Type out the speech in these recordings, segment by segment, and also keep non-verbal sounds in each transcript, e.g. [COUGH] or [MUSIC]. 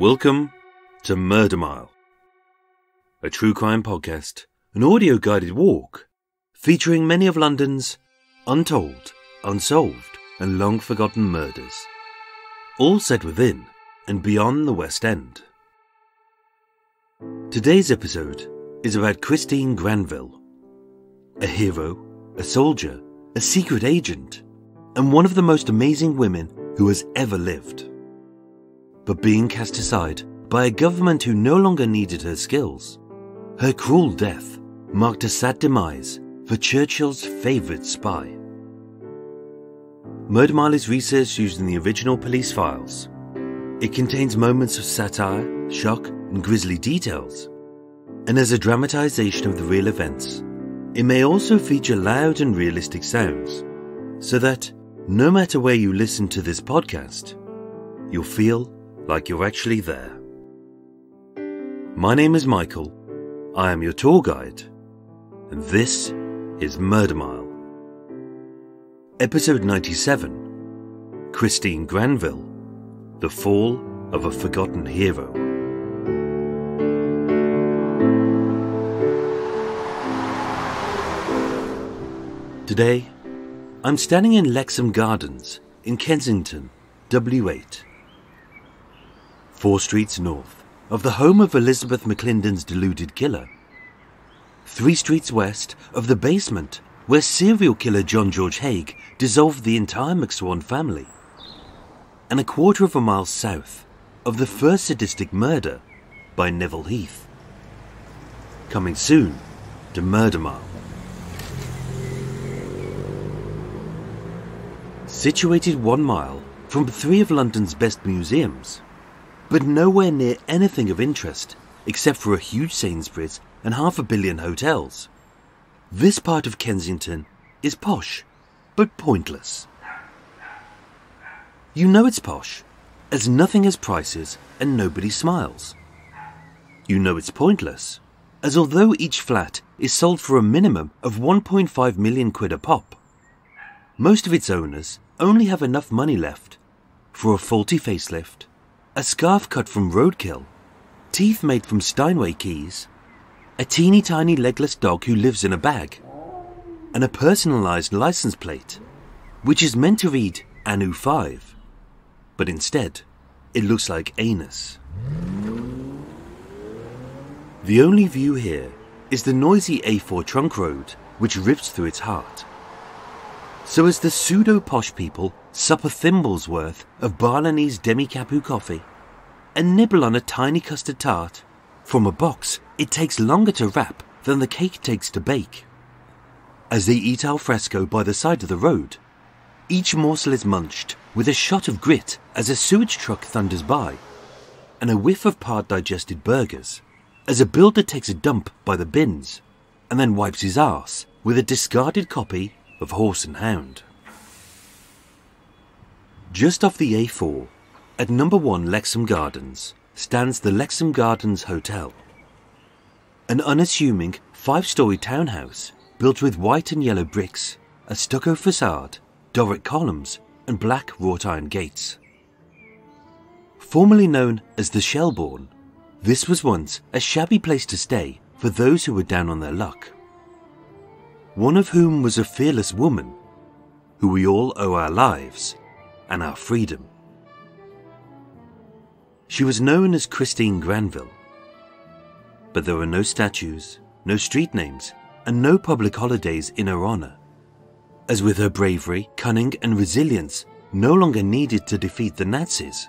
Welcome to Murder Mile, a true crime podcast, an audio guided walk featuring many of London's untold, unsolved, and long forgotten murders, all set within and beyond the West End. Today's episode is about Christine Granville, a hero, a soldier, a secret agent, and one of the most amazing women who has ever lived. But being cast aside by a government who no longer needed her skills, her cruel death marked a sad demise for Churchill's favourite spy. Murder Mile is research using the original police files. It contains moments of satire, shock, and grisly details. And as a dramatisation of the real events, it may also feature loud and realistic sounds, so that no matter where you listen to this podcast, you'll feel like you're actually there. My name is Michael. I am your tour guide, and this is Murder Mile. Episode 97 Christine Granville The Fall of a Forgotten Hero. Today, I'm standing in Lexham Gardens in Kensington, W8. Four streets north of the home of Elizabeth McClinton's deluded killer. Three streets west of the basement where serial killer John George Haigh dissolved the entire McSwan family. And a quarter of a mile south of the first sadistic murder by Neville Heath. Coming soon to Murder Mile. Situated one mile from three of London's best museums, but nowhere near anything of interest except for a huge Sainsbury's and half a billion hotels. This part of Kensington is posh, but pointless. You know it's posh, as nothing has prices and nobody smiles. You know it's pointless, as although each flat is sold for a minimum of 1.5 million quid a pop, most of its owners only have enough money left for a faulty facelift, a scarf cut from roadkill, teeth made from Steinway keys, a teeny tiny legless dog who lives in a bag, and a personalised license plate, which is meant to read Anu 5, but instead it looks like anus. The only view here is the noisy A4 trunk road which rips through its heart. So as the pseudo-posh people sup a thimble's worth of Balinese demi-capu coffee and nibble on a tiny custard tart, from a box it takes longer to wrap than the cake takes to bake. As they eat al fresco by the side of the road, each morsel is munched with a shot of grit as a sewage truck thunders by, and a whiff of part digested burgers as a builder takes a dump by the bins and then wipes his arse with a discarded copy of Horse and Hound. Just off the A4, at number 1 Lexham Gardens, stands the Lexham Gardens Hotel. An unassuming five story townhouse built with white and yellow bricks, a stucco facade, Doric columns, and black wrought iron gates. Formerly known as the Shelbourne, this was once a shabby place to stay for those who were down on their luck. One of whom was a fearless woman, who we all owe our lives and our freedom. She was known as Christine Granville, but there were no statues, no street names, and no public holidays in her honour, as with her bravery, cunning, and resilience no longer needed to defeat the Nazis,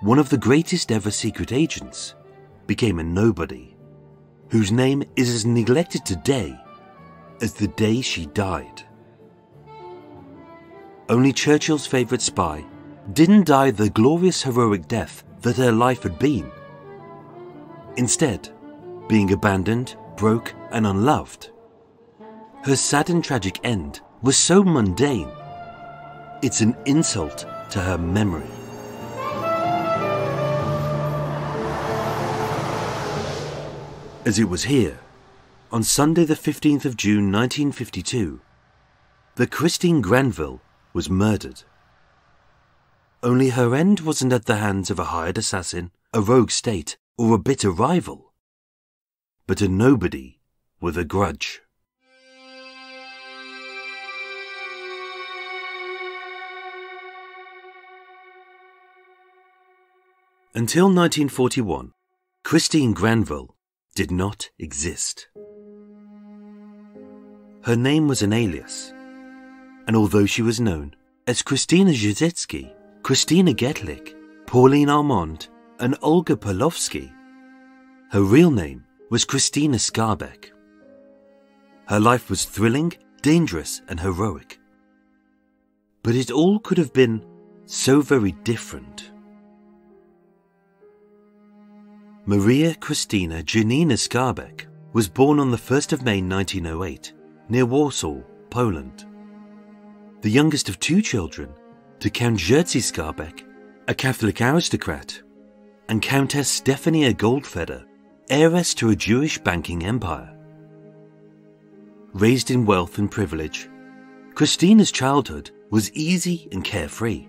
one of the greatest ever secret agents became a nobody, whose name is as neglected today as the day she died. Only Churchill's favourite spy didn't die the glorious heroic death that her life had been. Instead, being abandoned, broke, and unloved, her sad and tragic end was so mundane, it's an insult to her memory. As it was here, on Sunday the 15th of June 1952, that Christine Granville was murdered. Only her end wasn't at the hands of a hired assassin a rogue state, or a bitter rival, but a nobody with a grudge. Until 1941, Christine Granville did not exist. Her name was an alias, and although she was known as Christina Zhizitsky, Christina Getlich, Pauline Armand, and Olga Perlovsky, her real name was Christina Skarbek. Her life was thrilling, dangerous, and heroic. But it all could have been so very different. Maria Christina Janina Skarbek was born on the 1st of May 1908 near Warsaw, Poland. The youngest of two children to Count Jerzy Skarbek, a Catholic aristocrat, and Countess Stefania Goldfeder, heiress to a Jewish banking empire. Raised in wealth and privilege, Christina's childhood was easy and carefree,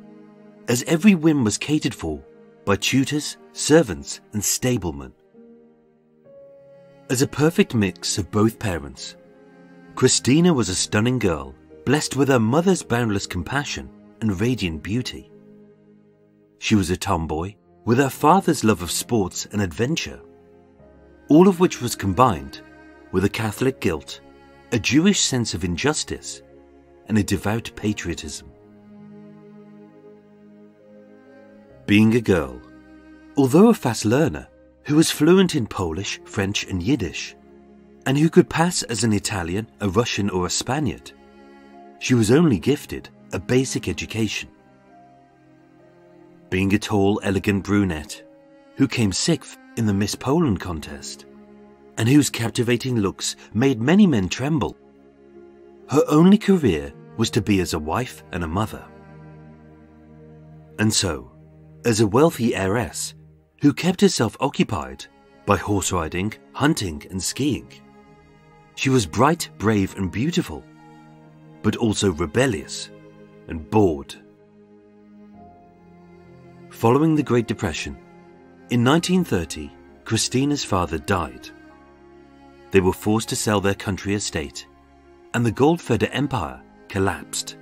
as every whim was catered for by tutors, servants, and stablemen. As a perfect mix of both parents, Christina was a stunning girl, blessed with her mother's boundless compassion and radiant beauty. She was a tomboy with her father's love of sports and adventure, all of which was combined with a Catholic guilt, a Jewish sense of injustice, and a devout patriotism. Being a girl, although a fast learner who was fluent in Polish, French, and Yiddish, and who could pass as an Italian, a Russian, or a Spaniard, she was only gifted a basic education. Being a tall, elegant brunette who came sixth in the Miss Poland contest, and whose captivating looks made many men tremble, her only career was to be as a wife and a mother. And so, as a wealthy heiress who kept herself occupied by horse riding, hunting, and skiing. She was bright, brave, and beautiful, but also rebellious and bored. Following the Great Depression, in 1930, Christina's father died. They were forced to sell their country estate, and the Goldfeder Empire collapsed,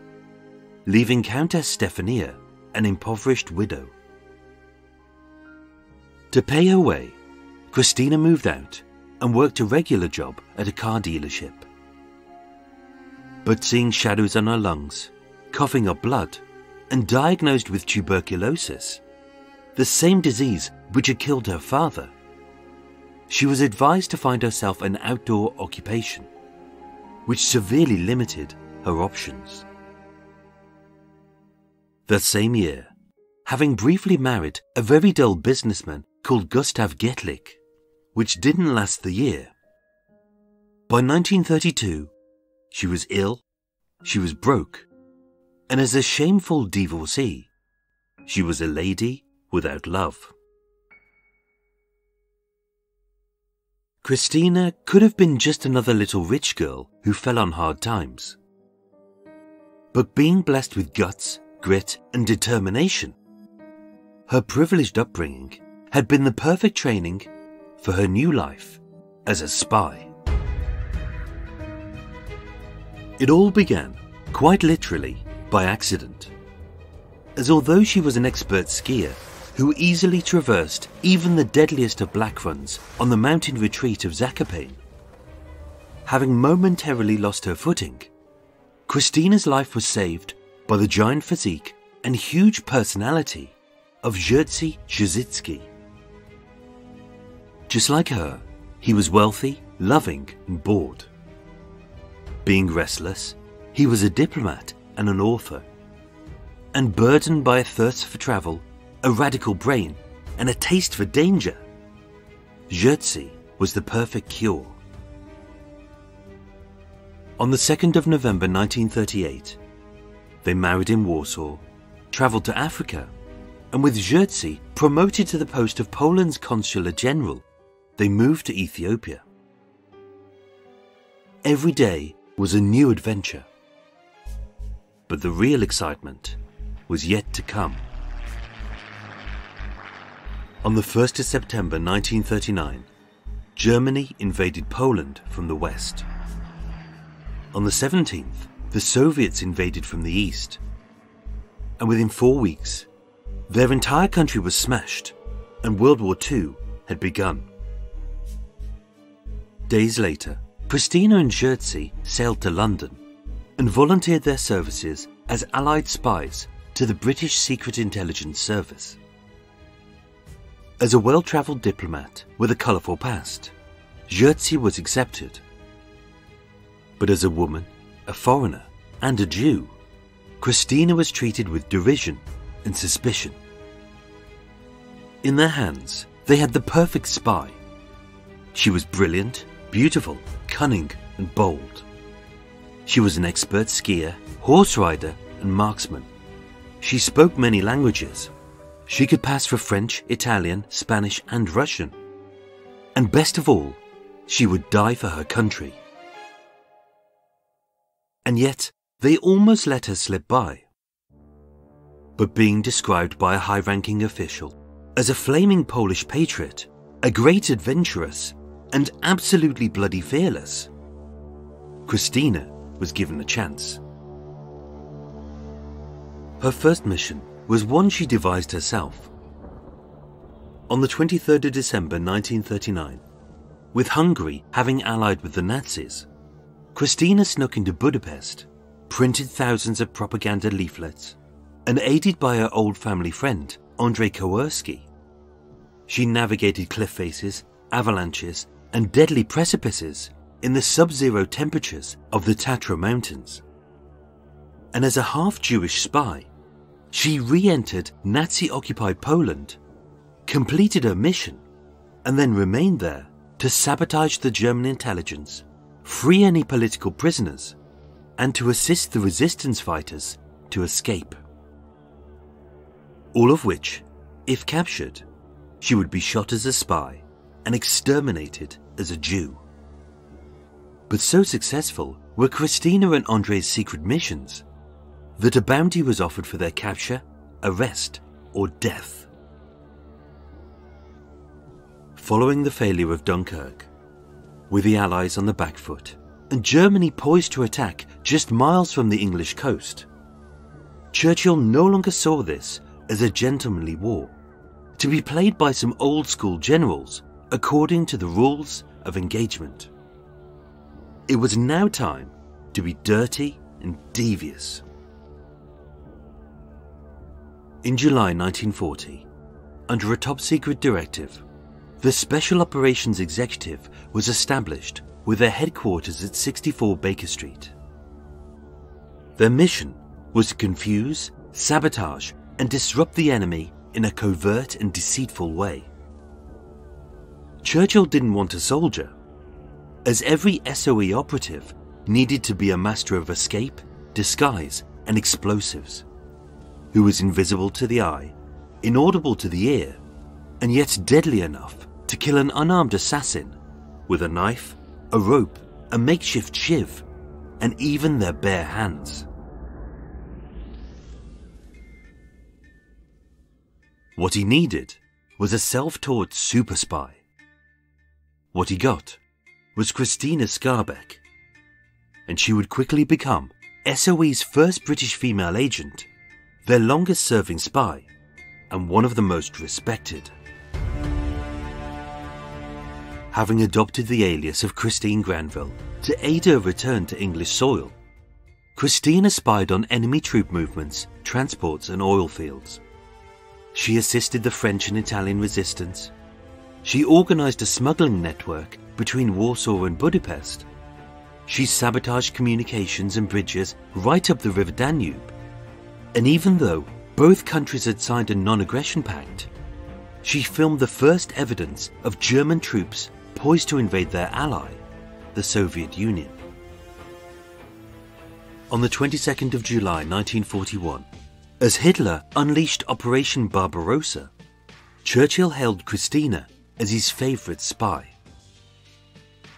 leaving Countess Stefania an impoverished widow. To pay her way, Christina moved out and worked a regular job at a car dealership. But seeing shadows on her lungs, coughing up blood, and diagnosed with tuberculosis, the same disease which had killed her father, she was advised to find herself an outdoor occupation, which severely limited her options. That same year, having briefly married a very dull businessman called Gustav Getlich, which didn't last the year. By 1932, she was ill, she was broke, and as a shameful divorcee, she was a lady without love. Christina could have been just another little rich girl who fell on hard times. But being blessed with guts, grit, and determination, her privileged upbringing had been the perfect training for her new life as a spy. It all began, quite literally, by accident. As although she was an expert skier who easily traversed even the deadliest of black runs on the mountain retreat of Zakopane, having momentarily lost her footing, Christina's life was saved by the giant physique and huge personality of Jerzy Zhizitsky. Just like her, he was wealthy, loving, and bored. Being restless, he was a diplomat and an author. And burdened by a thirst for travel, a radical brain, and a taste for danger, Jerzy was the perfect cure. On the 2nd of November 1938, they married in Warsaw, travelled to Africa, and with Jerzy promoted to the post of Poland's consular general they moved to Ethiopia. Every day was a new adventure. But the real excitement was yet to come. On the 1st of September 1939, Germany invaded Poland from the west. On the 17th, the Soviets invaded from the east. And within four weeks, their entire country was smashed and World War II had begun. Days later, Christina and Jerzy sailed to London and volunteered their services as Allied spies to the British Secret Intelligence Service. As a well travelled diplomat with a colourful past, Jerzy was accepted. But as a woman, a foreigner, and a Jew, Christina was treated with derision and suspicion. In their hands, they had the perfect spy. She was brilliant, beautiful, cunning, and bold. She was an expert skier, horse rider, and marksman. She spoke many languages. She could pass for French, Italian, Spanish, and Russian. And best of all, she would die for her country. And yet, they almost let her slip by. But being described by a high ranking official as a flaming Polish patriot, a great adventuress, and absolutely bloody fearless, Christina was given a chance. Her first mission was one she devised herself. On the 23rd of December 1939, with Hungary having allied with the Nazis, Christina snuck into Budapest, printed thousands of propaganda leaflets, and aided by her old family friend, Andrei Kowerski, she navigated cliff faces, avalanches, and deadly precipices in the sub-zero temperatures of the Tatra Mountains. And as a half-Jewish spy, she re-entered Nazi-occupied Poland, completed her mission, and then remained there to sabotage the German intelligence, free any political prisoners, and to assist the resistance fighters to escape. All of which, if captured, she would be shot as a spy and exterminated as a Jew. But so successful were Christina and Andre's secret missions that a bounty was offered for their capture, arrest, or death. Following the failure of Dunkirk, with the Allies on the back foot and Germany poised to attack just miles from the English coast, Churchill no longer saw this as a gentlemanly war to be played by some old school generals according to the rules of engagement. It was now time to be dirty and devious. In July 1940, under a top secret directive, the Special Operations Executive was established with their headquarters at 64 Baker Street. Their mission was to confuse, sabotage, and disrupt the enemy in a covert and deceitful way. Churchill didn't want a soldier, as every SOE operative needed to be a master of escape, disguise, and explosives, who was invisible to the eye, inaudible to the ear, and yet deadly enough to kill an unarmed assassin with a knife, a rope, a makeshift shiv, and even their bare hands. What he needed was a self-taught super spy. What he got was Christina Skarbek, and she would quickly become SOE's first British female agent, their longest serving spy, and one of the most respected. Having adopted the alias of Christine Granville to aid her return to English soil, Christina spied on enemy troop movements, transports, and oil fields. She assisted the French and Italian resistance. She organized a smuggling network between Warsaw and Budapest. She sabotaged communications and bridges right up the River Danube. And even though both countries had signed a non-aggression pact, she filmed the first evidence of German troops poised to invade their ally, the Soviet Union. On the 22nd of July 1941, as Hitler unleashed Operation Barbarossa, Churchill hailed Christina as his favourite spy.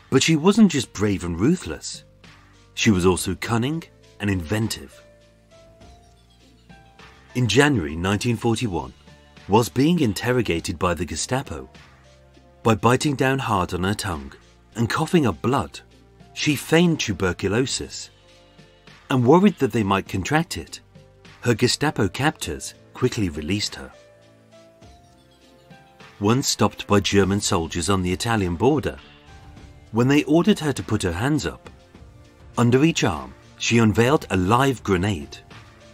But she wasn't just brave and ruthless, she was also cunning and inventive. In January 1941, was being interrogated by the Gestapo. By biting down hard on her tongue and coughing up blood, she feigned tuberculosis. And worried that they might contract it, her Gestapo captors quickly released her. Once stopped by German soldiers on the Italian border, when they ordered her to put her hands up, under each arm she unveiled a live grenade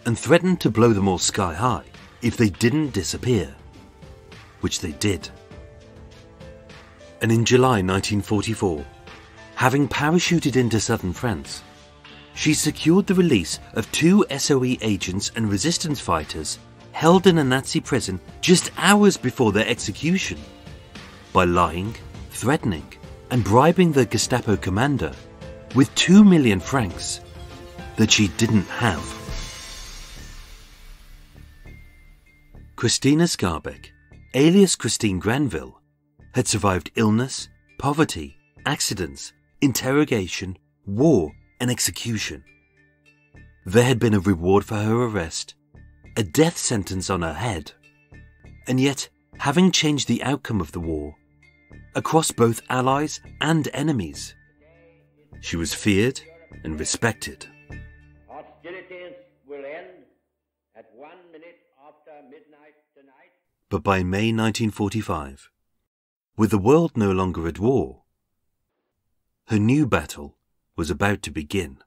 and threatened to blow them all sky high if they didn't disappear, which they did. And in July 1944, having parachuted into southern France, she secured the release of two SOE agents and resistance fighters held in a Nazi prison just hours before their execution by lying, threatening, and bribing the Gestapo commander with two million francs that she didn't have. Christina Skarbek, alias Christine Granville, had survived illness, poverty, accidents, interrogation, war, and execution. There had been a reward for her arrest, a death sentence on her head, and yet, having changed the outcome of the war, across both allies and enemies, she was feared and respected. Hostilities will end at one minute after midnight tonight. But by May 1945, with the world no longer at war, her new battle was about to begin.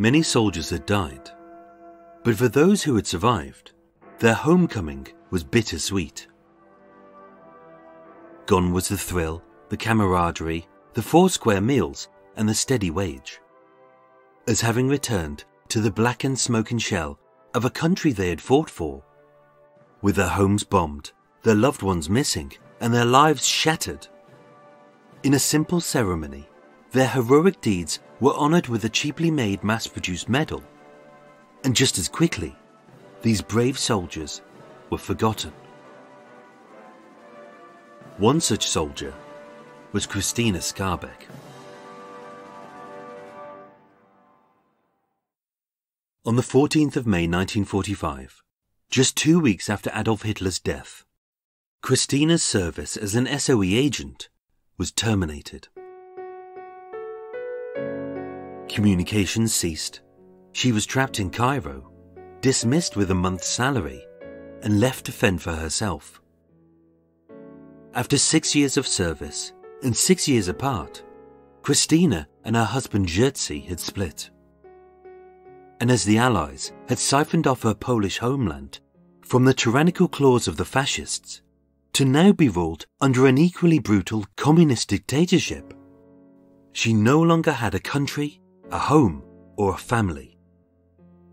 Many soldiers had died, but for those who had survived, their homecoming was bittersweet. Gone was the thrill, the camaraderie, the four square meals, and the steady wage. As having returned to the blackened smoking shell of a country they had fought for, with their homes bombed, their loved ones missing, and their lives shattered, in a simple ceremony, their heroic deeds were honoured with a cheaply made mass produced medal. And just as quickly, these brave soldiers were forgotten. One such soldier was Christina Skarbek. On the 14th of May 1945, just two weeks after Adolf Hitler's death, Christina's service as an SOE agent was terminated. Communications ceased. She was trapped in Cairo, dismissed with a month's salary, and left to fend for herself. After six years of service and six years apart, Christina and her husband Jerzy had split. And as the Allies had siphoned off her Polish homeland from the tyrannical claws of the fascists, to now be ruled under an equally brutal communist dictatorship. She no longer had a country, a home, or a family,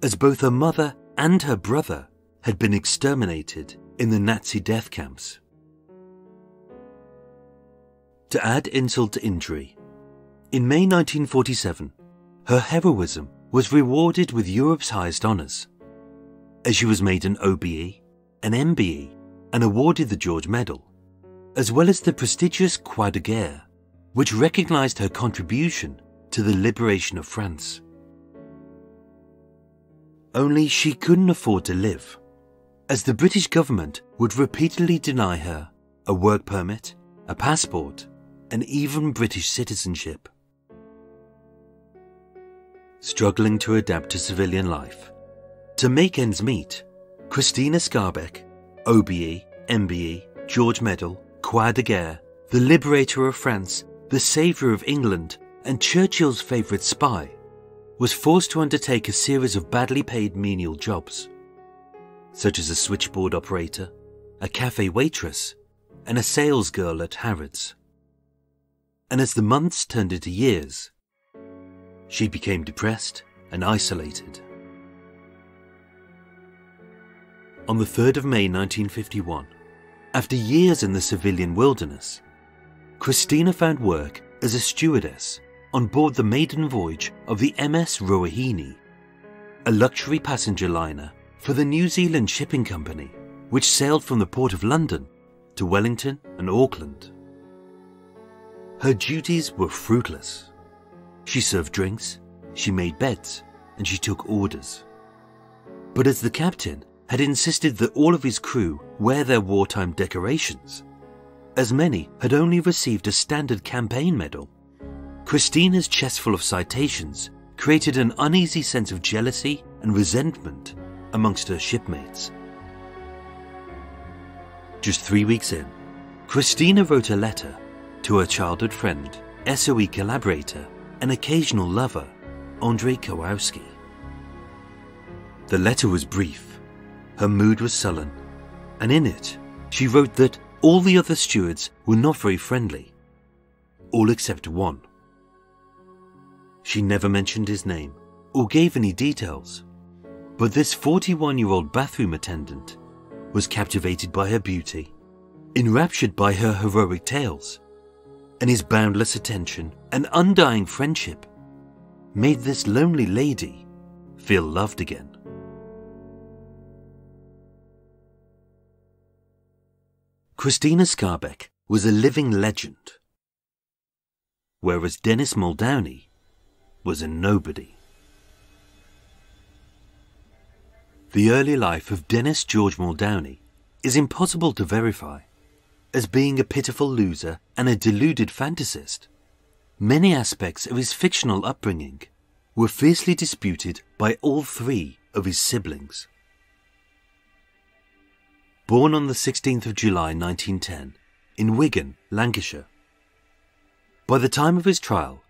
as both her mother and her brother had been exterminated in the Nazi death camps. To add insult to injury, in May 1947, her heroism was rewarded with Europe's highest honours, as she was made an OBE, an MBE, and awarded the George Medal, as well as the prestigious Croix de Guerre, which recognized her contribution to the liberation of France. Only she couldn't afford to live, as the British government would repeatedly deny her a work permit, a passport, and even British citizenship. Struggling to adapt to civilian life, to make ends meet, Christina Skarbek, OBE, MBE, George Medal, Croix de Guerre, the liberator of France, the saviour of England, and Churchill's favourite spy, was forced to undertake a series of badly paid menial jobs, such as a switchboard operator, a cafe waitress, and a sales girl at Harrods. And as the months turned into years, she became depressed and isolated. on the 3rd of May 1951, after years in the civilian wilderness, Christina found work as a stewardess on board the maiden voyage of the MS Ruahine, a luxury passenger liner for the New Zealand Shipping Company, which sailed from the port of London to Wellington and Auckland. Her duties were fruitless. She served drinks, she made beds, and she took orders. But as the captain had insisted that all of his crew wear their wartime decorations, as many had only received a standard campaign medal, Christina's chest full of citations created an uneasy sense of jealousy and resentment amongst her shipmates. Just three weeks in, Christina wrote a letter to her childhood friend, SOE collaborator, and occasional lover, Andrei Kowerski. The letter was brief, her mood was sullen, and in it she wrote that all the other stewards were not very friendly, all except one. She never mentioned his name or gave any details, but this 41 year old bathroom attendant was captivated by her beauty, enraptured by her heroic tales, and his boundless attention and undying friendship made this lonely lady feel loved again. Christina Skarbek was a living legend, whereas Dennis Muldowney was a nobody. The early life of Dennis George Muldowney is impossible to verify, as being a pitiful loser and a deluded fantasist. Many aspects of his fictional upbringing were fiercely disputed by all three of his siblings. Born on the 16th of July 1910 in Wigan, Lancashire. By the time of his trial,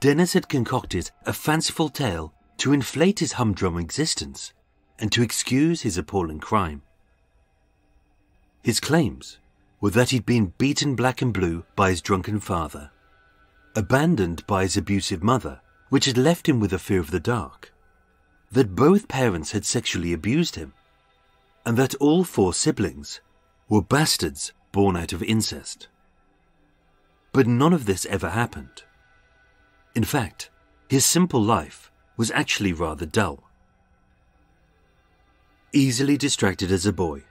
Dennis had concocted a fanciful tale to inflate his humdrum existence and to excuse his appalling crime. His claims were that he'd been beaten black and blue by his drunken father, abandoned by his abusive mother, which had left him with a fear of the dark, that both parents had sexually abused him, and that all four siblings were bastards born out of incest. But none of this ever happened. In fact, his simple life was actually rather dull. Easily distracted as a boy,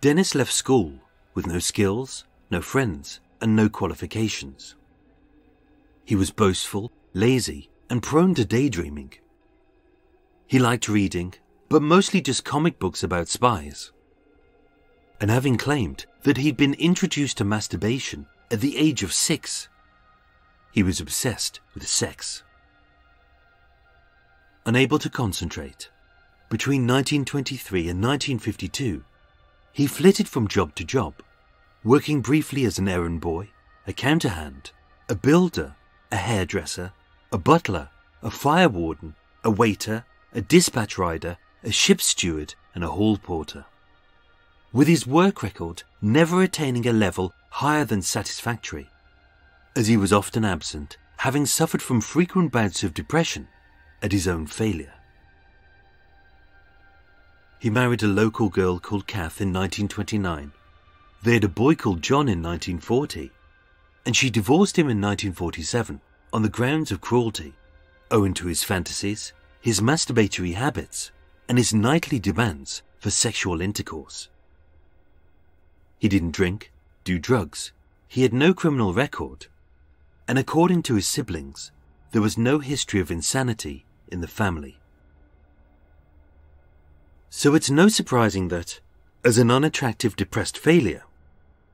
Dennis left school with no skills, no friends, and no qualifications. He was boastful, lazy, and prone to daydreaming. He liked reading, but mostly just comic books about spies. And having claimed that he'd been introduced to masturbation at the age of six, he was obsessed with sex. Unable to concentrate, between 1923 and 1952, he flitted from job to job, working briefly as an errand boy, a counterhand, a builder, a hairdresser, a butler, a fire warden, a waiter, a dispatch rider, a ship steward, and a hall porter. With his work record never attaining a level higher than satisfactory, as he was often absent, having suffered from frequent bouts of depression at his own failure. He married a local girl called Kath in 1929. They had a boy called John in 1940, and she divorced him in 1947 on the grounds of cruelty, owing to his fantasies, his masturbatory habits, and his nightly demands for sexual intercourse. He didn't drink, do drugs, he had no criminal record, and according to his siblings, there was no history of insanity in the family. So it's no surprising that, as an unattractive depressed failure,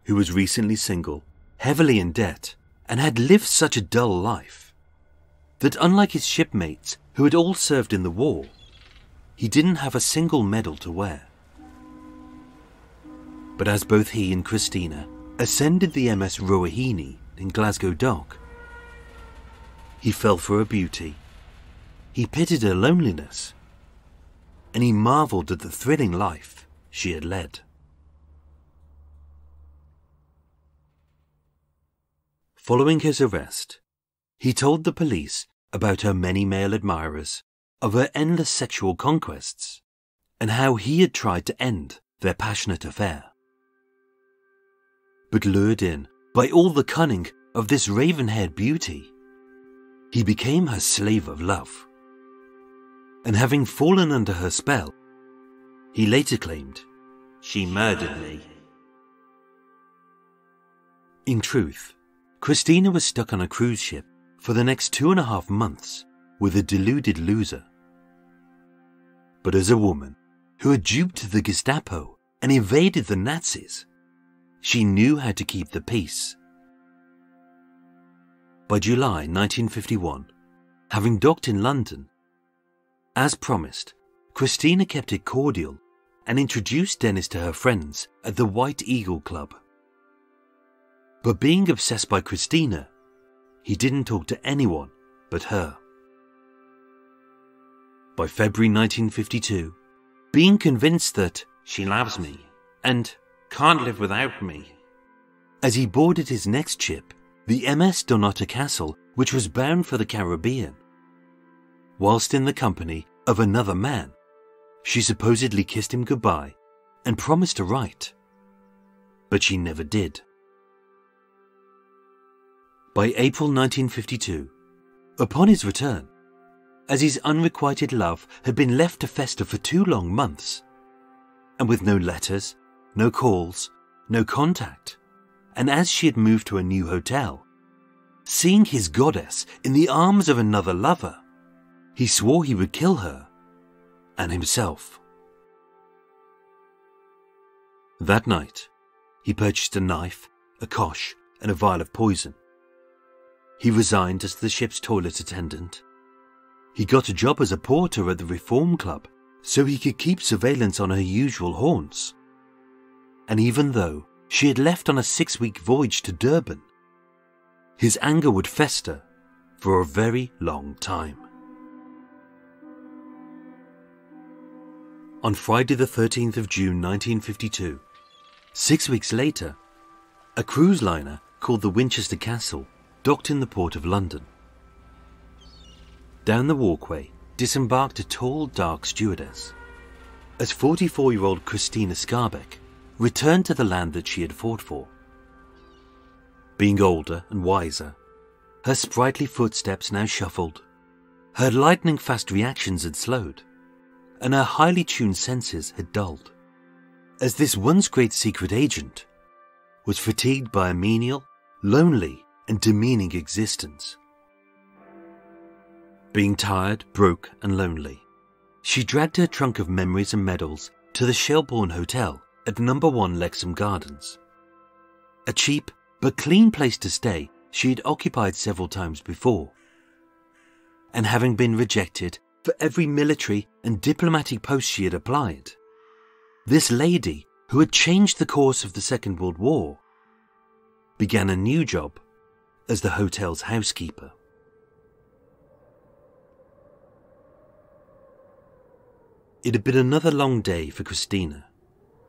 who was recently single, heavily in debt, and had lived such a dull life, that unlike his shipmates who had all served in the war, he didn't have a single medal to wear. But as both he and Christina ascended the MS Ruahine in Glasgow Dock, he fell for her beauty. He pitied her loneliness and he marveled at the thrilling life she had led. Following his arrest, he told the police about her many male admirers, of her endless sexual conquests, and how he had tried to end their passionate affair. But lured in by all the cunning of this raven haired beauty, he became her slave of love and having fallen under her spell, he later claimed, She murdered me. In truth, Christina was stuck on a cruise ship for the next two and a half months with a deluded loser. But as a woman, who had duped the Gestapo and invaded the Nazis. She knew how to keep the peace. By July 1951, having docked in London, as promised, Christina kept it cordial and introduced Dennis to her friends at the White Eagle Club. But being obsessed by Christina, he didn't talk to anyone but her. By February 1952, being convinced that she loves me and can't live without me. As he boarded his next ship, the MS Dunnottar Castle, which was bound for the Caribbean. Whilst in the company of another man, she supposedly kissed him goodbye and promised to write. But she never did. By April 1952, upon his return, as his unrequited love had been left to fester for two long months, and with no letters, no calls, no contact, and as she had moved to a new hotel, seeing his goddess in the arms of another lover, he swore he would kill her and himself. That night, he purchased a knife, a kosh, and a vial of poison. He resigned as the ship's toilet attendant. He got a job as a porter at the Reform Club so he could keep surveillance on her usual haunts. And even though she had left on a six week voyage to Durban, his anger would fester for a very long time. On Friday, the 13th of June 1952, six weeks later, a cruise liner called the Winchester Castle docked in the port of London. Down the walkway disembarked a tall, dark stewardess. As 44 year old Christina Skarbek returned to the land that she had fought for. Being older and wiser, her sprightly footsteps now shuffled, her lightning fast reactions had slowed, and her highly tuned senses had dulled, as this once great secret agent was fatigued by a menial, lonely, and demeaning existence. Being tired, broke, and lonely, she dragged her trunk of memories and medals to the Shelbourne Hotel at number 1 Lexham Gardens. A cheap but clean place to stay she had occupied several times before. And having been rejected for every military and diplomatic post she had applied, this lady, who had changed the course of the Second World War, began a new job as the hotel's housekeeper. It had been another long day for Christina,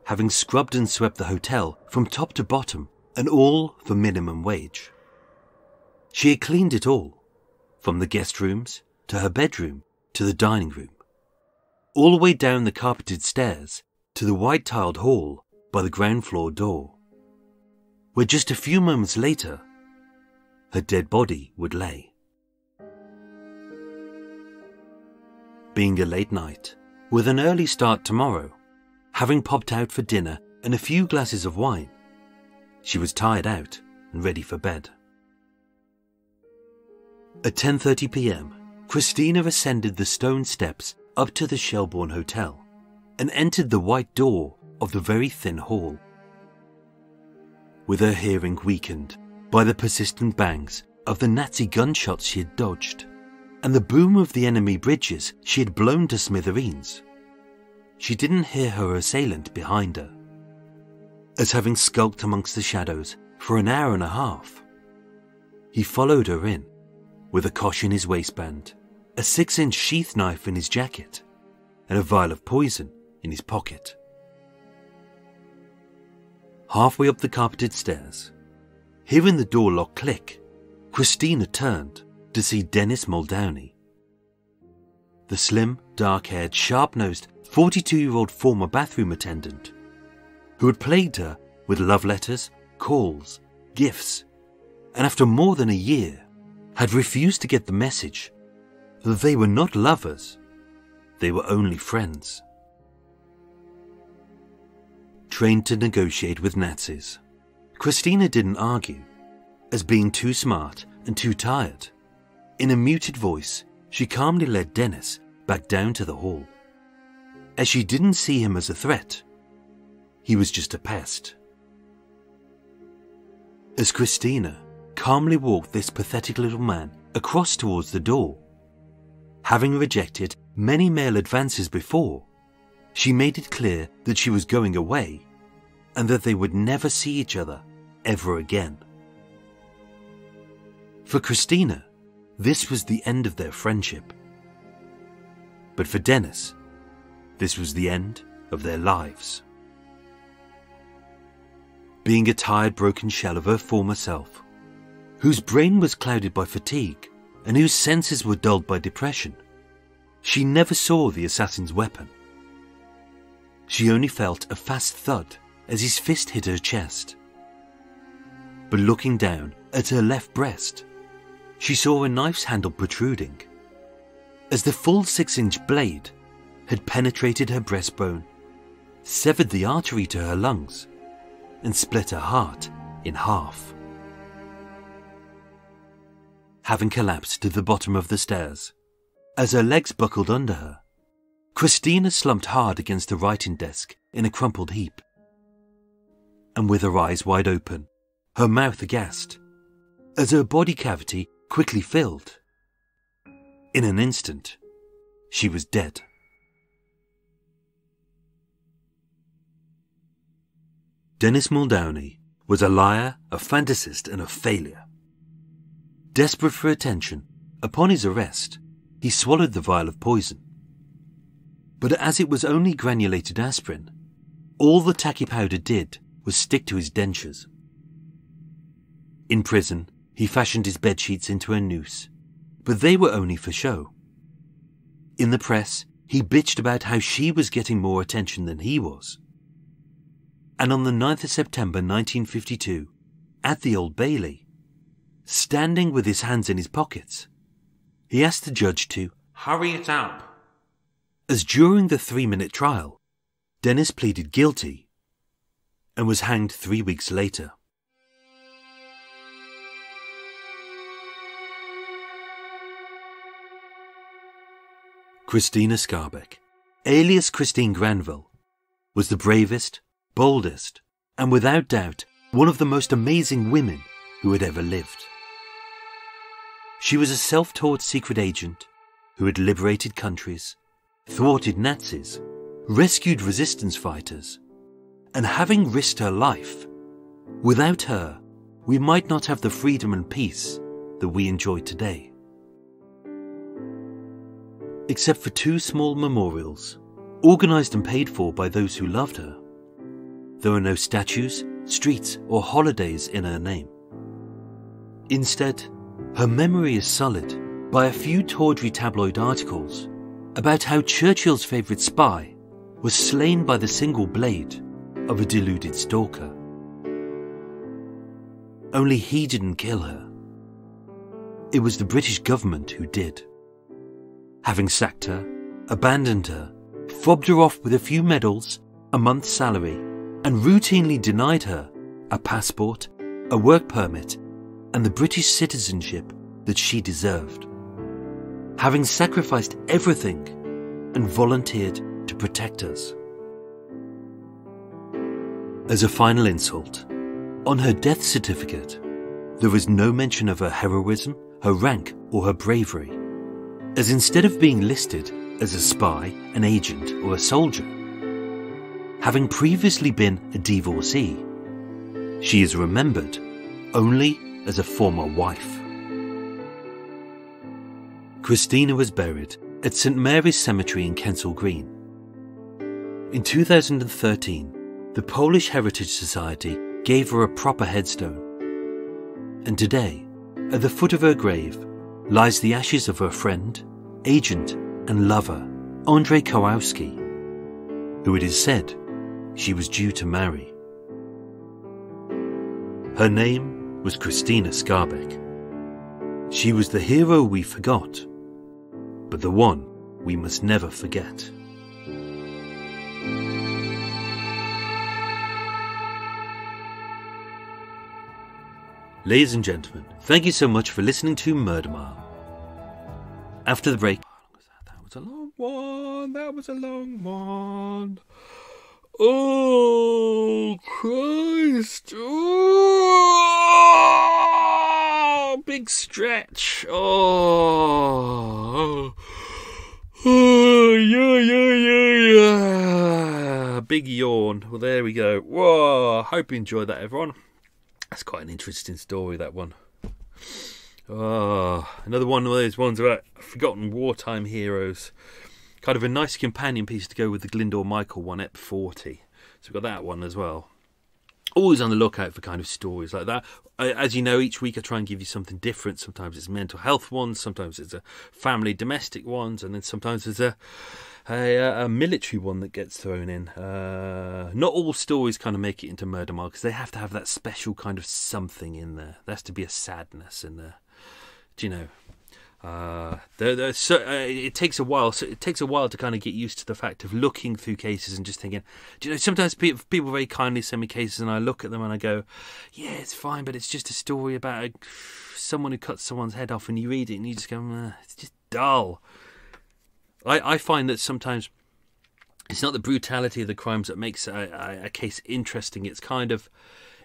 having scrubbed and swept the hotel from top to bottom and all for minimum wage. She had cleaned it all, from the guest rooms to her bedroom to the dining room, all the way down the carpeted stairs to the white tiled hall by the ground floor door, where just a few moments later her dead body would lay. Being a late night, with an early start tomorrow, having popped out for dinner and a few glasses of wine, she was tired out and ready for bed. At 10:30 p.m., Christina ascended the stone steps up to the Shelbourne Hotel and entered the white door of the very thin hall. With her hearing weakened by the persistent bangs of the Nazi gunshots she had dodged and the boom of the enemy bridges she had blown to smithereens. She didn't hear her assailant behind her. As having skulked amongst the shadows for an hour and a half, he followed her in with a kosh in his waistband, a six inch sheath knife in his jacket, and a vial of poison in his pocket. Halfway up the carpeted stairs, Hearing the door lock click, Christina turned to see Dennis Muldowney. The slim, dark haired, sharp nosed 42 year old former bathroom attendant who had plagued her with love letters, calls, gifts, and after more than a year had refused to get the message that they were not lovers, they were only friends. Trained to negotiate with Nazis. Christina didn't argue, as being too smart and too tired. In a muted voice, she calmly led Dennis back down to the hall. As she didn't see him as a threat. He was just a pest. As Christina calmly walked this pathetic little man across towards the door, having rejected many male advances before, she made it clear that she was going away and that they would never see each other ever again. For Christina, this was the end of their friendship. But for Dennis, this was the end of their lives. Being a tired, broken shell of her former self, whose brain was clouded by fatigue and whose senses were dulled by depression, she never saw the assassin's weapon. She only felt a fast thud as his fist hit her chest. But looking down at her left breast, she saw a knife's handle protruding. As the full six inch blade had penetrated her breastbone, severed the artery to her lungs, and split her heart in half. Having collapsed to the bottom of the stairs, as her legs buckled under her, Christina slumped hard against the writing desk in a crumpled heap. And with her eyes wide open, her mouth aghast, as her body cavity quickly filled. In an instant, she was dead. Dennis Muldowney was a liar, a fantasist, and a failure. Desperate for attention, upon his arrest, he swallowed the vial of poison. But as it was only granulated aspirin, all the tacky powder did was stick to his dentures. In prison, he fashioned his bedsheets into a noose, but they were only for show. In the press, he bitched about how she was getting more attention than he was. And on the 9th of September 1952, at the Old Bailey, standing with his hands in his pockets, he asked the judge to hurry it up. As during the three minute trial, Dennis pleaded guilty and was hanged three weeks later. Christina Skarbek, alias Christine Granville, was the bravest, boldest, and without doubt one of the most amazing women who had ever lived. She was a self taught secret agent who had liberated countries, thwarted Nazis, rescued resistance fighters, and having risked her life, without her, we might not have the freedom and peace that we enjoy today. Except for two small memorials, organized and paid for by those who loved her, there are no statues, streets, or holidays in her name. Instead, her memory is sullied by a few tawdry tabloid articles about how Churchill's favourite spy was slain by the single blade of a deluded stalker. Only he didn't kill her. It was the British government who did. Having sacked her, abandoned her, fobbed her off with a few medals, a month's salary, and routinely denied her a passport, a work permit, and the British citizenship that she deserved. Having sacrificed everything and volunteered to protect us. As a final insult, on her death certificate, there was no mention of her heroism, her rank, or her bravery, as instead of being listed as a spy, an agent, or a soldier, having previously been a divorcee, she is remembered only as a former wife. Christina was buried at St Mary's Cemetery in Kensal Green. In 2013, the Polish Heritage Society gave her a proper headstone. And today, at the foot of her grave, lies the ashes of her friend, agent, and lover, Andrei Kowerski, who it is said she was due to marry. Her name was Christina Skarbek. She was the hero we forgot, but the one we must never forget. Ladies and gentlemen, thank you so much for listening to Murder Mile. After the break, That was a long one. That was a long one. Oh, Christ. Oh, big stretch. Oh. Oh, yeah, yeah, yeah, yeah. Big yawn. Well, there we go. Whoa. Hope you enjoyed that, everyone. That's quite an interesting story, that one. Oh, another one of those ones about forgotten wartime heroes. Kind of a nice companion piece to go with the Glyndwr Michael one, Ep 40. So we've got that one as well. Always on the lookout for kind of stories like that. As you know, each week I try and give you something different. Sometimes it's mental health ones, sometimes it's a family domestic ones, and then sometimes there's a a, a military one that gets thrown in. Uh, not all stories kind of make it into Murder Mile because they have to have that special kind of something in there. There has to be a sadness in there Do you know, uh, so, uh, it takes a while. So it takes a while to kind of get used to the fact of looking through cases and just thinking. Do you know? Sometimes people, people very kindly send me cases, and I look at them and I go, "Yeah, it's fine, but it's just a story about a, someone who cuts someone's head off." And you read it, and you just go, "It's just dull." I, I find that sometimes it's not the brutality of the crimes that makes a, a, a case interesting. It's kind of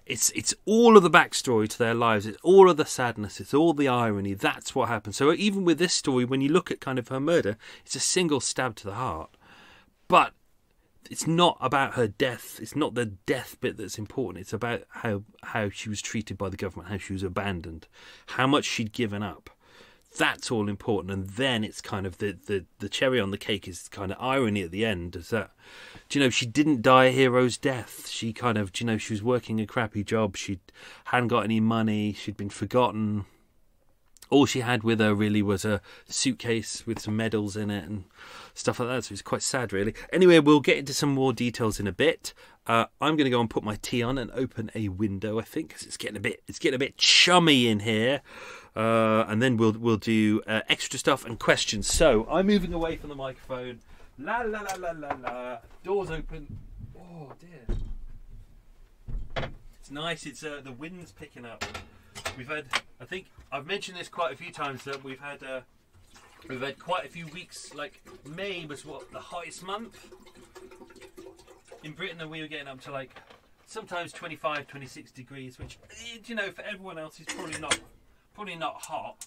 it's it's all of the backstory to their lives. It's all of the sadness. It's all the irony. That's what happened. So even with this story, when you look at kind of her murder, it's a single stab to the heart. But it's not about her death. It's not the death bit that's important. It's about how how she was treated by the government, how she was abandoned, how much she'd given up that's all important and then it's kind of the, the, the cherry on the cake is kind of irony at the end is that do you know she didn't die a hero's death she kind of do you know she was working a crappy job she hadn't got any money she'd been forgotten all she had with her really was a suitcase with some medals in it and stuff like that. So it's quite sad, really. Anyway, we'll get into some more details in a bit. Uh, I'm going to go and put my tea on and open a window. I think because it's getting a bit it's getting a bit chummy in here. Uh, and then we'll we'll do uh, extra stuff and questions. So I'm moving away from the microphone. La la la la la la. Doors open. Oh dear. It's nice. It's uh, the wind's picking up. We've had. I think I've mentioned this quite a few times that we've had. Uh, we've had quite a few weeks. Like May was what the hottest month in Britain, and we were getting up to like sometimes 25, 26 degrees, which you know for everyone else is probably not Probably not hot,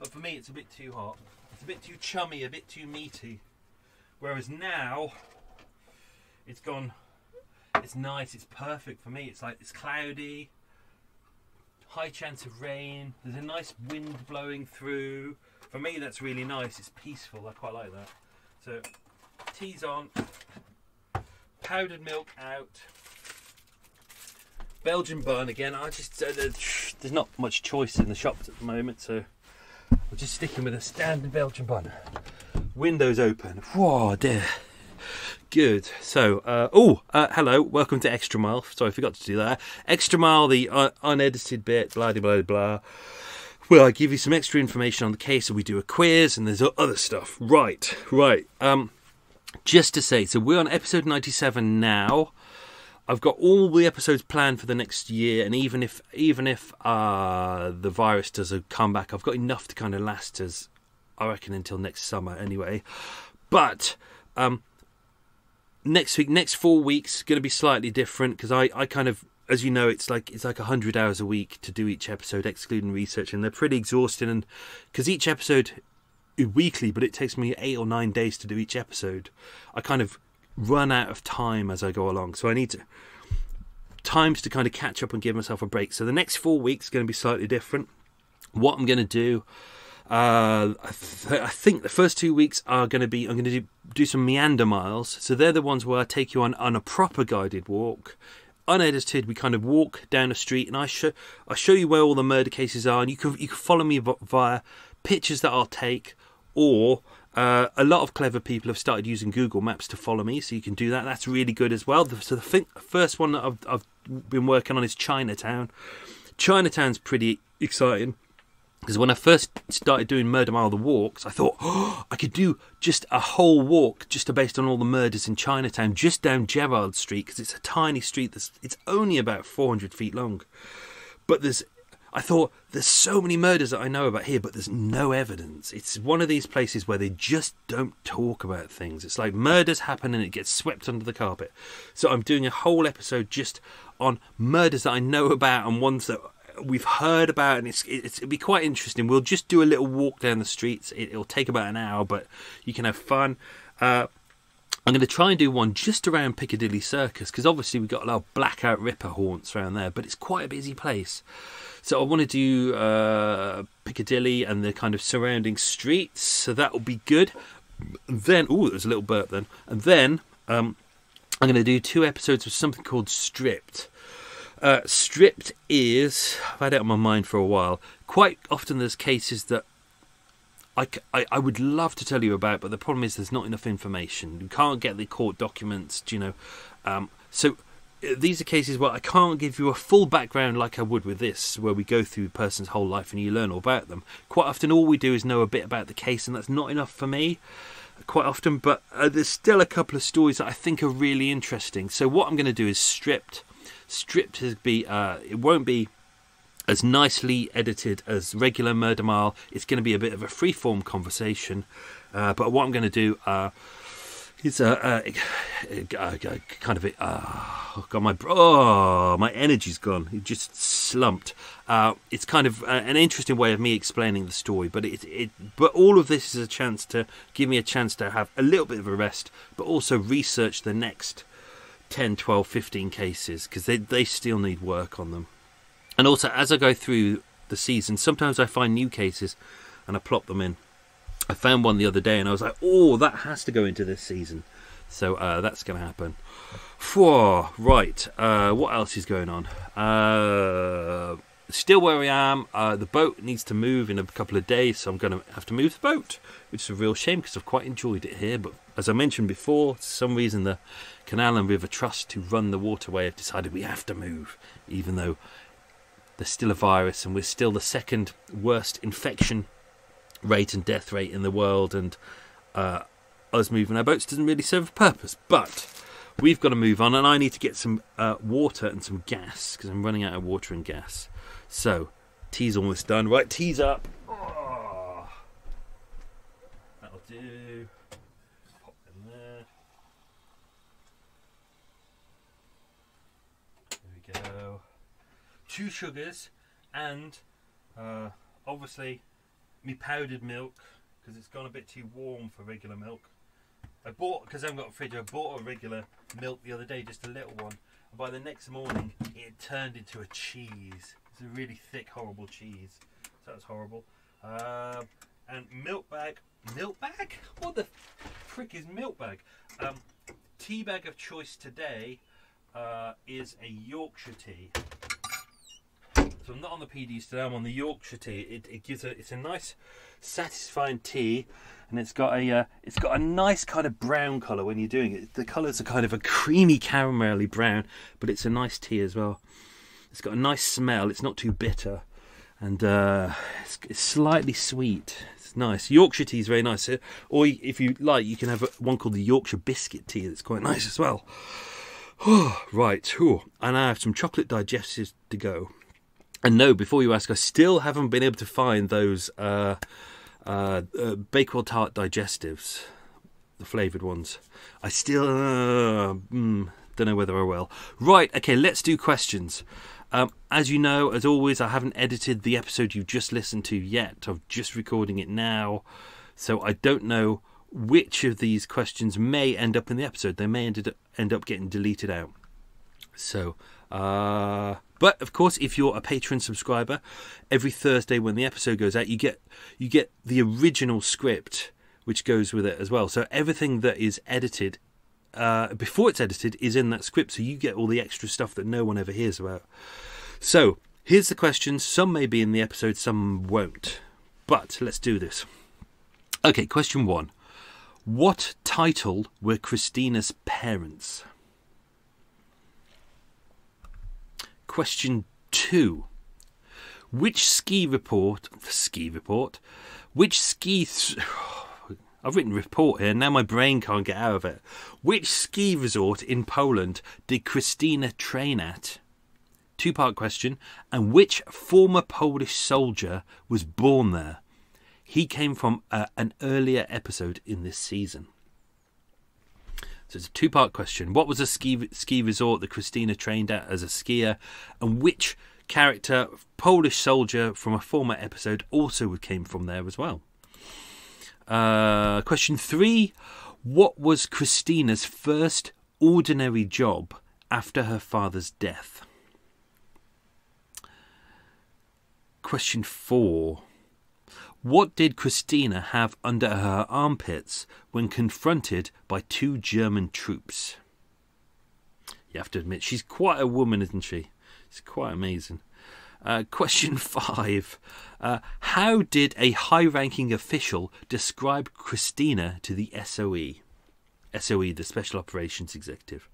but for me it's a bit too hot. It's a bit too chummy, a bit too meaty. Whereas now, it's gone, it's nice, it's perfect for me. It's like, it's cloudy, high chance of rain, there's a nice wind blowing through. For me that's really nice, it's peaceful, I quite like that. So, tea's on, powdered milk out, Belgian bun again. I just uh, there's not much choice in the shops at the moment, so we're just sticking with a standard Belgian bun. Windows open. Whoa, dear. Good. So, uh, oh, uh, hello. Welcome to Extra Mile. Sorry, I forgot to do that. Extra Mile, the uh, unedited bit. Blah blah blah. Well, I give you some extra information on the case, and we do a quiz, and there's other stuff. Right, right. Um, just to say, so we're on episode 97 now. I've got all the episodes planned for the next year, and even if even if uh, the virus does a comeback, I've got enough to kind of last us, I reckon, until next summer anyway. But um, next week, next four weeks, going to be slightly different because I, I kind of, as you know, it's like it's like hundred hours a week to do each episode, excluding research, and they're pretty exhausting. And because each episode is weekly, but it takes me eight or nine days to do each episode, I kind of run out of time as I go along. So I need to times to kind of catch up and give myself a break. So the next four weeks is going to be slightly different. What I'm going to do, uh, I, th- I, think the first two weeks are going to be I'm going to do, do some meander miles. So they're the ones where I take you on on a proper guided walk. Unedited, we kind of walk down a street, and I show I show you where all the murder cases are, and you can you can follow me via pictures that I'll take, or uh, a lot of clever people have started using Google Maps to follow me, so you can do that. That's really good as well. So the first one that I've, I've been working on is Chinatown. Chinatown's pretty exciting because when I first started doing Murder Mile the walks, I thought oh, I could do just a whole walk just based on all the murders in Chinatown, just down Gerrard Street because it's a tiny street that's it's only about 400 feet long, but there's I thought there's so many murders that I know about here, but there's no evidence. It's one of these places where they just don't talk about things. It's like murders happen and it gets swept under the carpet. So I'm doing a whole episode just on murders that I know about and ones that we've heard about, and it's, it's it'll be quite interesting. We'll just do a little walk down the streets. It, will take about an hour, but you can have fun. Uh, I'm going to try and do one just around Piccadilly Circus because obviously we've got a lot of blackout ripper haunts around there, but it's quite a busy place. So I want to do uh, Piccadilly and the kind of surrounding streets, so that will be good. And Then, oh, there's a little burp then, and then um, I'm going to do two episodes of something called Stripped. Uh, stripped is, I've had it on my mind for a while. Quite often there's cases that I, I, I, would love to tell you about, but the problem is there's not enough information. You can't get the court documents, you know. Um, so these are cases where I can't give you a full background like I would with this, where we go through a person's whole life and you learn all about them. Quite often, all we do is know a bit about the case, and that's not enough for me. Quite often, but uh, there's still a couple of stories that I think are really interesting. So what I'm going to do is stripped. Stripped has be uh, it won't be as nicely edited as regular Murder Mile. It's going to be a bit of a free-form conversation, uh, but what I'm going to do uh, is uh, uh, uh kind of uh, got my oh my energy's gone. It just slumped. Uh, it's kind of an interesting way of me explaining the story, but it, it but all of this is a chance to give me a chance to have a little bit of a rest, but also research the next 10, 12, 15 cases because they they still need work on them. And also, as I go through the season, sometimes I find new cases and I plop them in. I found one the other day and I was like, oh, that has to go into this season. So uh, that's going to happen. Whoa, right. Uh, what else is going on? Uh, still where I am. Uh, the boat needs to move in a couple of days, so I'm going to have to move the boat, which is a real shame because I've quite enjoyed it here. But as I mentioned before, for some reason the Canal and River Trust to run the waterway have decided we have to move, even though there's still a virus, and we're still the second worst infection rate and death rate in the world, and uh, us moving our boats doesn't really serve a purpose. But we've got to move on, and I need to get some uh, water and some gas because I'm running out of water and gas. So, tea's almost done. Right, tea's up. Oh, that'll do. Pop there. There we go two sugars, and uh, obviously me powdered milk because it's gone a bit too warm for regular milk. I bought because I haven't got a fridge. I bought a regular milk the other day, just a little one, and by the next morning it turned into a cheese. It's a really thick, horrible cheese. So that's horrible. Um, and milk bag, milk bag? What the frick is milk bag? Um, tea bag of choice today uh, is a Yorkshire tea. So I'm not on the PDs today. I'm on the Yorkshire tea. It, it gives a it's a nice, satisfying tea, and it's got a uh, it's got a nice kind of brown colour when you're doing it. The colours are kind of a creamy caramelly brown, but it's a nice tea as well. It's got a nice smell. It's not too bitter, and uh, it's, it's slightly sweet. It's nice. Yorkshire tea is very nice. Or if you like, you can have one called the Yorkshire biscuit tea. That's quite nice as well. [SIGHS] right, and I have some chocolate digestives to go. And no, before you ask, I still haven't been able to find those uh, uh, uh, Bakewell Tart digestives, the flavoured ones. I still uh, mm, don't know whether I will. Right, okay, let's do questions. Um, as you know, as always, I haven't edited the episode you just listened to yet. I'm just recording it now, so I don't know which of these questions may end up in the episode. They may end up, end up getting deleted out. So, uh, but of course, if you're a patron subscriber, every Thursday when the episode goes out, you get you get the original script which goes with it as well. So everything that is edited uh, before it's edited is in that script, so you get all the extra stuff that no one ever hears about. So here's the questions. Some may be in the episode, some won't. But let's do this. Okay, question one. What title were Christina's parents? Question two. Which ski report, ski report, which ski, th- [SIGHS] I've written report here, now my brain can't get out of it. Which ski resort in Poland did Christina train at two part question. And which former Polish soldier was born there? He came from uh, an earlier episode in this season. So it's a two part question. What was a ski, ski resort that Christina trained at as a skier? And which character, Polish soldier from a former episode, also came from there as well? Uh, question three What was Christina's first ordinary job after her father's death? Question four. What did Christina have under her armpits when confronted by two German troops? You have to admit, she's quite a woman, isn't she? It's quite amazing. Uh, [LAUGHS] question five uh, How did a high ranking official describe Christina to the SOE? SOE, the Special Operations Executive.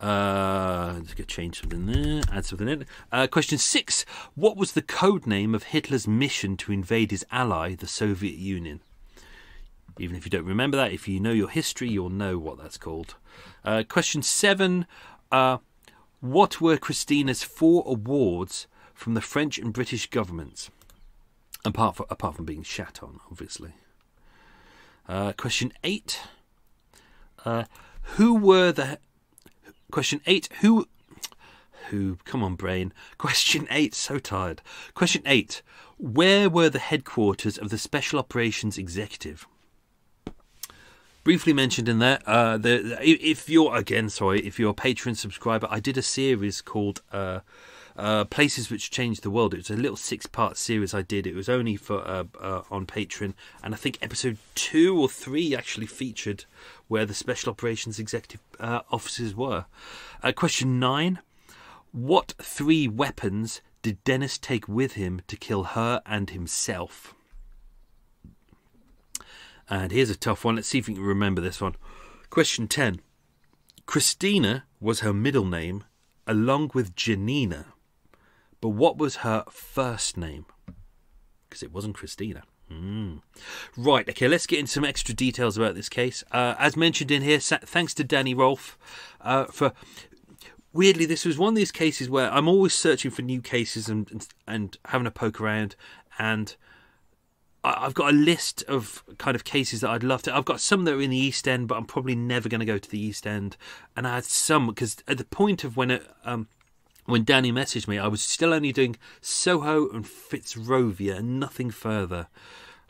Uh, let's get change something there. Add something in. Uh, question six: What was the code name of Hitler's mission to invade his ally, the Soviet Union? Even if you don't remember that, if you know your history, you'll know what that's called. Uh, question seven: uh, What were Christina's four awards from the French and British governments? Apart from, apart from being shat on, obviously. Uh, question eight: uh, Who were the Question eight: Who? Who? Come on, brain. Question eight. So tired. Question eight: Where were the headquarters of the Special Operations Executive? Briefly mentioned in there. Uh, the, if you're again, sorry, if you're a patron subscriber, I did a series called. Uh, uh, places which changed the world. It was a little six-part series I did. It was only for uh, uh, on Patreon, and I think episode two or three actually featured where the special operations executive uh, officers were. Uh, question nine: What three weapons did Dennis take with him to kill her and himself? And here's a tough one. Let's see if you can remember this one. Question 10. Christina was her middle name, along with Janina. But what was her first name? Because it wasn't Christina. Mm. Right, okay, let's get into some extra details about this case. Uh, as mentioned in here, thanks to Danny Rolfe uh, for. Weirdly, this was one of these cases where I'm always searching for new cases and and, and having a poke around, and I've got a list of kind of cases that I'd love to. I've got some that are in the East End, but I'm probably never going to go to the East End. And I had some because at the point of when it, um, when Danny messaged me, I was still only doing Soho and Fitzrovia and nothing further.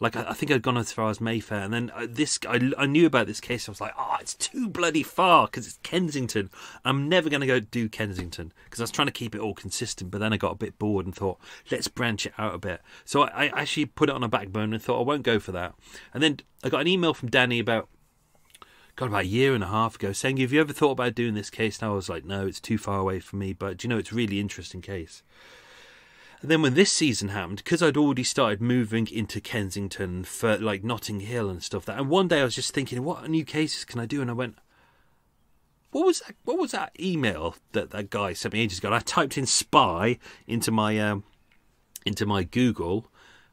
Like I, I think I'd gone as far as Mayfair, and then uh, this I, I knew about this case. I was like, oh, it's too bloody far because it's Kensington. I'm never going to go do Kensington because I was trying to keep it all consistent. But then I got a bit bored and thought, let's branch it out a bit. So I, I actually put it on a backbone and thought I won't go for that. And then I got an email from Danny about God, about a year and a half ago, saying, "Have you ever thought about doing this case?" And I was like, "No, it's too far away from me." But you know, it's a really interesting case. And then when this season happened, because I'd already started moving into Kensington for like Notting Hill and stuff, that and one day I was just thinking, what new cases can I do? And I went, what was that? What was that email that that guy sent me ages ago? And I typed in spy into my um, into my Google,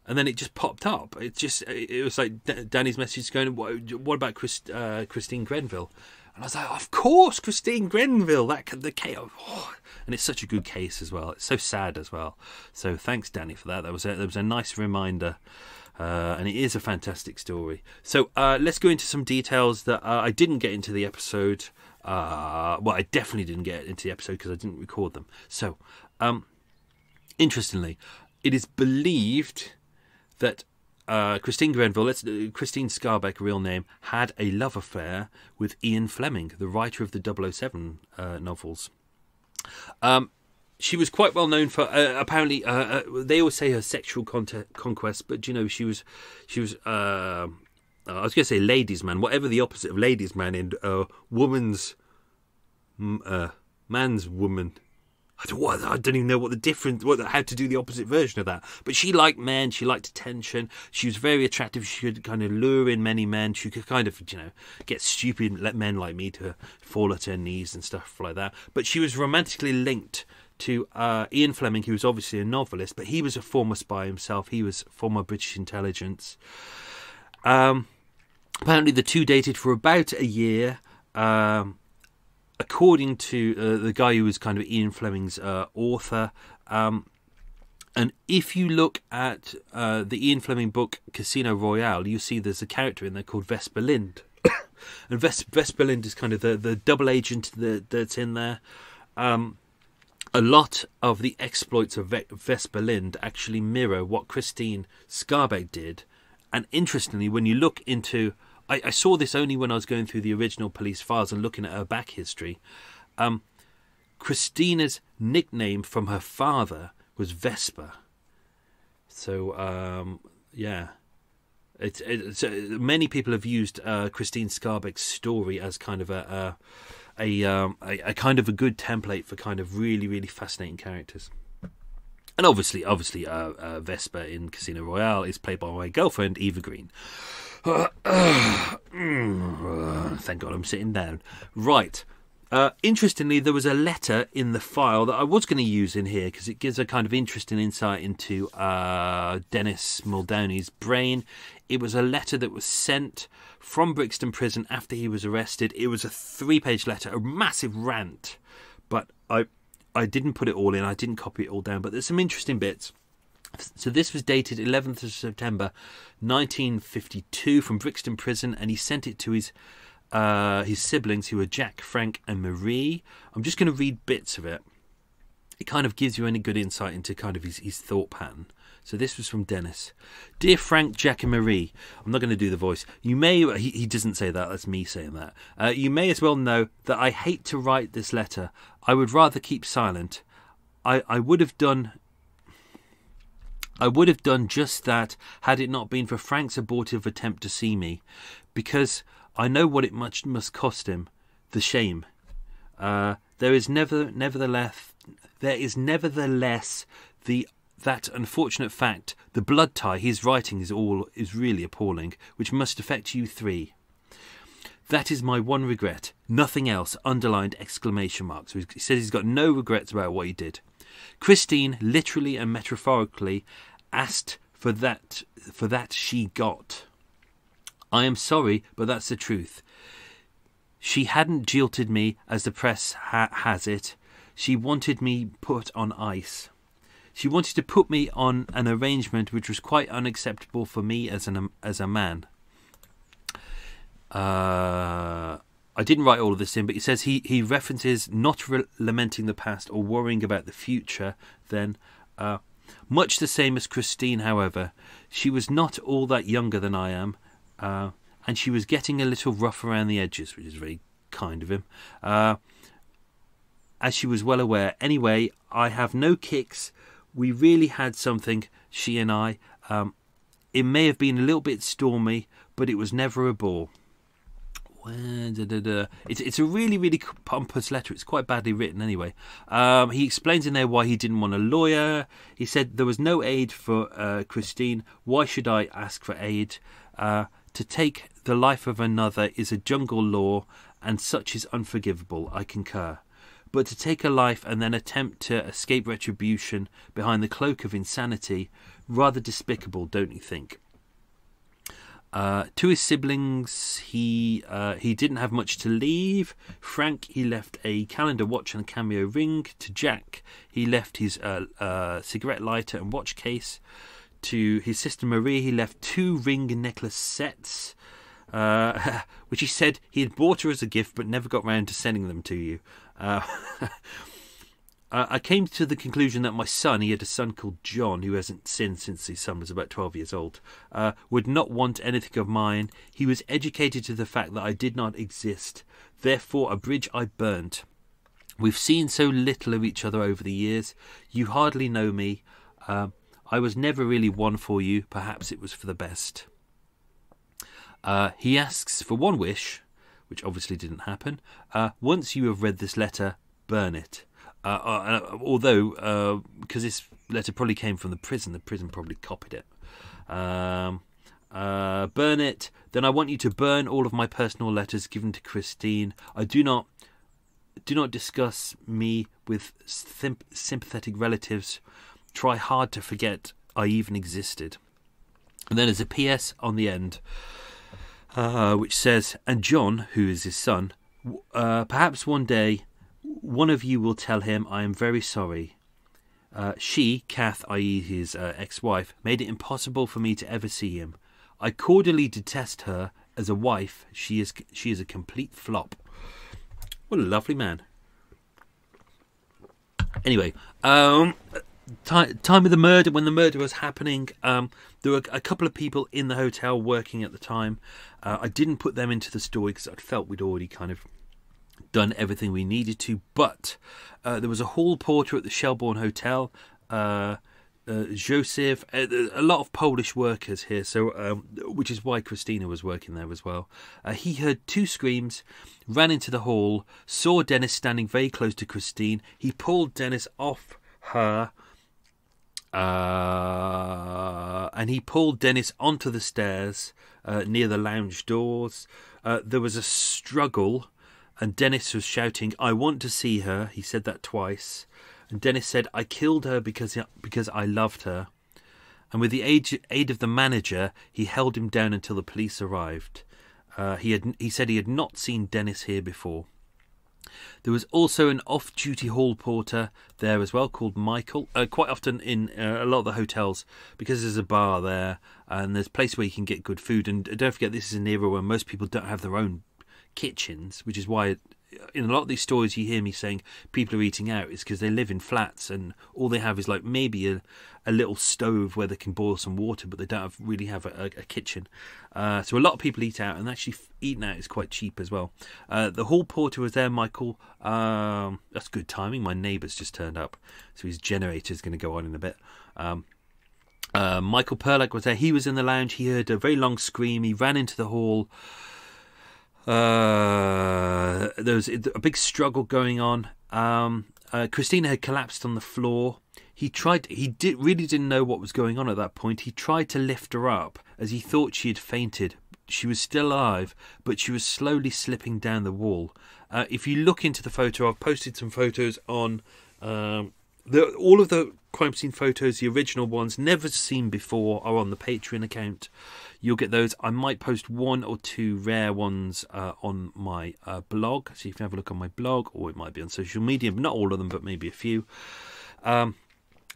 and then it just popped up. It just it was like Danny's message going, "What, what about Chris, uh, Christine Granville?" And I was like, "Of course, Christine Granville. That the chaos." Oh, and it's such a good case as well. It's so sad as well. So thanks, Danny, for that. That was a, that was a nice reminder. Uh, and it is a fantastic story. So uh, let's go into some details that uh, I didn't get into the episode. Uh, well, I definitely didn't get into the episode because I didn't record them. So, um, interestingly, it is believed that uh, Christine Granville, let's, uh, Christine Skarbek, real name, had a love affair with Ian Fleming, the writer of the 007 novels. Um, she was quite well known for uh, apparently uh, uh, they always say her sexual conquest, but you know she was she was uh, I was going to say ladies man, whatever the opposite of ladies man in uh, woman's uh, man's woman. I don't, what, I don't even know what the difference, what how to do the opposite version of that. But she liked men, she liked attention. She was very attractive. She could kind of lure in many men. She could kind of, you know, get stupid let men like me to fall at her knees and stuff like that. But she was romantically linked to uh, Ian Fleming, who was obviously a novelist, but he was a former spy himself. He was former British intelligence. Um, apparently, the two dated for about a year. Um, according to uh, the guy who was kind of Ian Fleming's uh, author, um, and if you look at uh, the Ian Fleming book Casino Royale, you see there's a character in there called Vesper Lynd. [COUGHS] and Ves- Vesper Lynd is kind of the, the double agent that, that's in there. Um, a lot of the exploits of Ve- Vesper Lynd actually mirror what Christine Skarbek did. And interestingly, when you look into, I, I, saw this only when I was going through the original police files and looking at her back history. Um, Christina's nickname from her father was Vesper. So, um, yeah. It's, it's uh, many people have used uh, Christine Skarbek's story as kind of a, a um, a, a, kind of a good template for kind of really really fascinating characters. And obviously, obviously, uh, uh, Vesper in Casino Royale is played by my girlfriend Eva Green. [SIGHS] thank God I'm sitting down. Right. Uh, interestingly, there was a letter in the file that I was going to use in here because it gives a kind of interesting insight into uh, Dennis Muldowney's brain. It was a letter that was sent from Brixton Prison after he was arrested. It was a three-page letter, a massive rant, but I I didn't put it all in. I didn't copy it all down, but there's some interesting bits. So this was dated 11th of September, 1952, from Brixton Prison, and he sent it to his uh, his siblings, who were Jack, Frank, and Marie. I'm just going to read bits of it. It kind of gives you any good insight into kind of his, his thought pattern. So this was from Dennis. Dear Frank, Jack, and Marie. I'm not going to do the voice. You may, he, he doesn't say that, that's me saying that. Uh, you may as well know that I hate to write this letter. I would rather keep silent. I, I would have done I would have done just that had it not been for Frank's abortive attempt to see me, because I know what it much must cost him, the shame. Uh, there is never, nevertheless, there is nevertheless the that unfortunate fact, the blood tie he's writing is all is really appalling, which must affect you three. That is my one regret. Nothing else. Underlined exclamation marks. He says he's got no regrets about what he did. Christine, literally and metaphorically, asked for that for that she got. I am sorry, but that's the truth. She hadn't jilted me, as the press ha- has it. She wanted me put on ice. She wanted to put me on an arrangement which was quite unacceptable for me as an as a man. Uh, I didn't write all of this in, but he says he, he references not re- lamenting the past or worrying about the future. Then, uh, much the same as Christine, however, she was not all that younger than I am, uh, and she was getting a little rough around the edges, which is very kind of him. Uh, as she was well aware. Anyway, I have no kicks. We really had something, she and I. Um, it may have been a little bit stormy, but it was never a bore. It's, it's a really, really pompous letter. It's quite badly written anyway. Um, he explains in there why he didn't want a lawyer. He said there was no aid for uh, Christine. Why should I ask for aid? Uh, to take the life of another is a jungle law, and such is unforgivable. I concur. But to take a life and then attempt to escape retribution behind the cloak of insanity, rather despicable, don't you think? Uh, to his siblings, he uh, he didn't have much to leave. Frank, he left a calendar, watch, and a cameo ring. To Jack, he left his uh, uh cigarette lighter and watch case. To his sister Marie, he left two ring necklace sets, uh, [LAUGHS] which he said he had bought her as a gift, but never got round to sending them to you. [LAUGHS] Uh, I came to the conclusion that my son, he had a son called John, who hasn't sinned since his son was about 12 years old, uh, would not want anything of mine. He was educated to the fact that I did not exist. Therefore, a bridge I burnt. We've seen so little of each other over the years. You hardly know me. Uh, I was never really one for you. Perhaps it was for the best. Uh, he asks for one wish, which obviously didn't happen. Uh, once you have read this letter, burn it. Uh, uh, although, because uh, this letter probably came from the prison, the prison probably copied it. Um, uh, burn it. Then I want you to burn all of my personal letters given to Christine. I do not do not discuss me with sympathetic relatives. Try hard to forget I even existed. And then there's a PS on the end, uh, which says, "And John, who is his son, Uh, perhaps one day, one of you will tell him I am very sorry. Uh, she, Kath, i.e., his uh, ex wife, made it impossible for me to ever see him. I cordially detest her as a wife. She is, she is a complete flop. What a lovely man. Anyway, um, time, time of the murder, when the murder was happening, um, there were a couple of people in the hotel working at the time. Uh, I didn't put them into the story because I felt we'd already kind of done everything we needed to. But uh, there was a hall porter at the Shelbourne Hotel. Uh, uh, Joseph, uh, a lot of Polish workers here, so um, which is why Christina was working there as well. Uh, he heard two screams, ran into the hall, saw Dennis standing very close to Christine. He pulled Dennis off her, uh, and he pulled Dennis onto the stairs uh, near the lounge doors. Uh, there was a struggle, and Dennis was shouting, "I want to see her." He said that twice. And Dennis said, I killed her because, because I loved her. And with the aid, aid of the manager, he held him down until the police arrived. Uh, he, had, he said he had not seen Dennis here before. There was also an off duty hall porter there as well called Michael. Uh, quite often in uh, a lot of the hotels, because there's a bar there and there's a place where you can get good food. And don't forget, this is an era where most people don't have their own kitchens, which is why in a lot of these stories you hear me saying people are eating out is because they live in flats and all they have is like maybe a, a little stove where they can boil some water but they don't have, really have a, a kitchen uh, so a lot of people eat out and actually eating out is quite cheap as well uh, the hall porter was there michael um, that's good timing my neighbour's just turned up so his generator is going to go on in a bit um, uh, Michael Perlak was there. He was in the lounge. He heard a very long scream. He ran into the hall. Uh, there was a big struggle going on. Um, uh, Christina had collapsed on the floor. He tried. He did really didn't know what was going on at that point. He tried to lift her up as he thought she had fainted. She was still alive, but she was slowly slipping down the wall. Uh, if you look into the photo, I've posted some photos on um, the, all of the crime scene photos, the original ones, never seen before, are on the Patreon account. You'll get those. I might post one or two rare ones uh, on my uh, blog, so if you can have a look on my blog, or it might be on social media. Not all of them, but maybe a few. Um,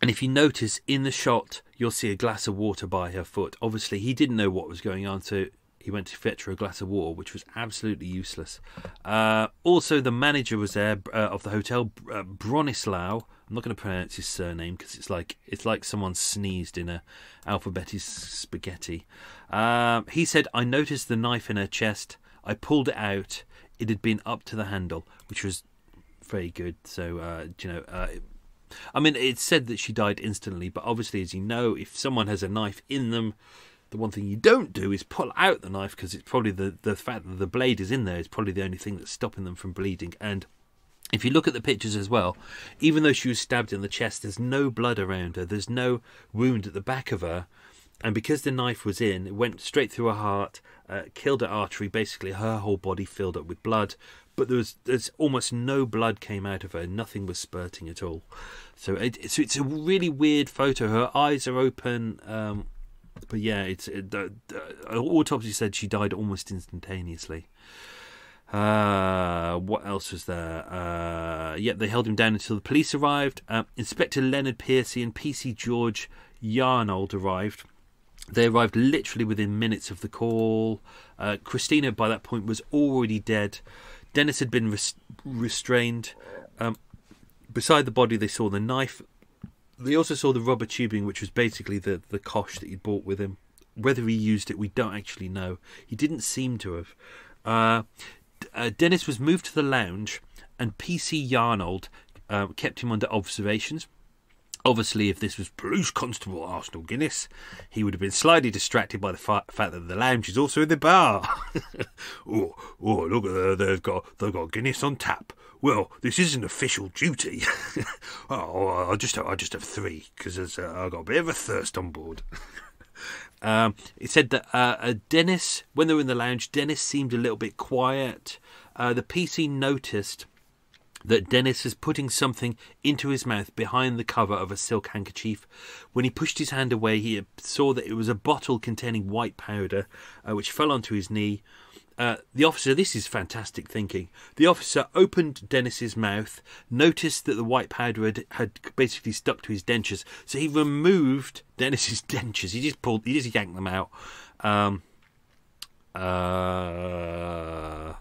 and if you notice in the shot, you'll see a glass of water by her foot. Obviously, he didn't know what was going on, so he went to fetch her a glass of water, which was absolutely useless. Uh, also, the manager was there uh, of the hotel, uh, Bronislaw. I'm not going to pronounce his surname because it's like it's like someone sneezed in a alphabetic spaghetti. Um, he said, "I noticed the knife in her chest. I pulled it out. It had been up to the handle, which was very good. So, uh, you know." Uh, I mean, it's said that she died instantly, but obviously, as you know, if someone has a knife in them, the one thing you don't do is pull out the knife because it's probably the, the fact that the blade is in there is probably the only thing that's stopping them from bleeding. And if you look at the pictures as well, even though she was stabbed in the chest, there's no blood around her. There's no wound at the back of her. And because the knife was in, it went straight through her heart, uh, killed her artery. Basically, her whole body filled up with blood. But there was there's almost no blood came out of her. Nothing was spurting at all. So, it, so it's a really weird photo. Her eyes are open. Um, but yeah, it's it, the, the autopsy said she died almost instantaneously. Uh, what else was there? Uh, yeah, they held him down until the police arrived. Uh, Inspector Leonard Piercy and PC George Yarnold arrived. They arrived literally within minutes of the call. Uh, Christina, by that point, was already dead. Dennis had been res- restrained. Um, beside the body, they saw the knife. They also saw the rubber tubing, which was basically the, the kosh that he'd brought with him. Whether he used it, we don't actually know. He didn't seem to have. Uh, uh, Dennis was moved to the lounge, and PC Yarnold uh, kept him under observations. Obviously, if this was Police Constable Arsenal Guinness, he would have been slightly distracted by the fa- fact that the lounge is also in the bar. [LAUGHS] oh, oh, look that! They've got they've got Guinness on tap. Well, this isn't official duty. [LAUGHS] oh, I just I just have three because uh, I've got a bit of a thirst on board. [LAUGHS] Um, it said that uh, uh, Dennis, when they were in the lounge, Dennis seemed a little bit quiet. Uh, the PC noticed that Dennis was putting something into his mouth behind the cover of a silk handkerchief. When he pushed his hand away, he saw that it was a bottle containing white powder, uh, which fell onto his knee. uh, the officer, this is fantastic thinking. The officer opened Dennis's mouth, noticed that the white powder had, had basically stuck to his dentures, so he removed Dennis's [LAUGHS] dentures. He just pulled, he just yanked them out. Um, uh,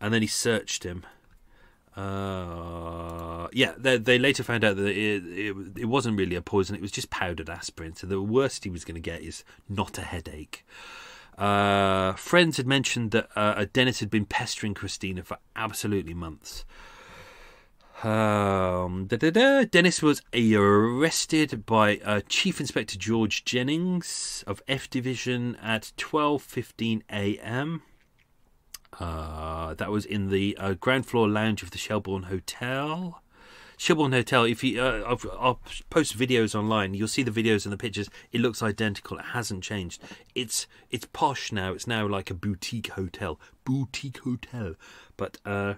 and then he searched him. Uh, yeah, they, they later found out that it, it, it wasn't really a poison; it was just powdered aspirin. So the worst he was going to get is not a headache. Uh, friends had mentioned that uh, Dennis had been pestering Christina for absolutely months. Um, Dennis was arrested by uh, Chief Inspector George Jennings of F Division at 12:15 a.m. Uh, that was in the uh, ground floor lounge of the Shelbourne Hotel. Shelbourne Hotel. If you, uh, I'll, I'll, post videos online. You'll see the videos and the pictures. It looks identical. It hasn't changed. It's it's posh now. It's now like a boutique hotel. Boutique hotel. But uh,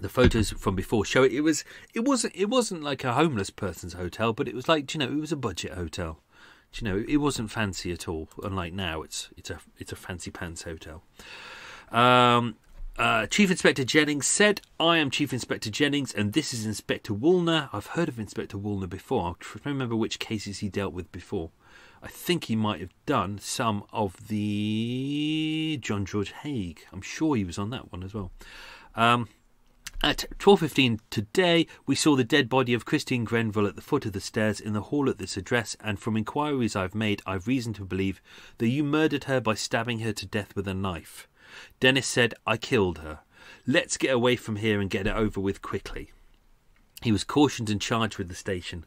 the photos from before show it. It was it wasn't it wasn't like a homeless person's hotel, but it was like you know it was a budget hotel. You know it wasn't fancy at all. Unlike now, it's it's a it's a fancy pants hotel. Um, uh, Chief Inspector Jennings said, I am Chief Inspector Jennings and this is Inspector Woolner. I've heard of Inspector Woolner before. I can't remember which cases he dealt with before. I think he might have done some of the John George Haigh. I'm sure he was on that one as well. Um, at 12.15 today, we saw the dead body of Christine Granville at the foot of the stairs in the hall at this address, and from inquiries I've made, I've reason to believe that you murdered her by stabbing her to death with a knife. Dennis said, I killed her. Let's get away from here and get it over with quickly. He was cautioned and charged with the station.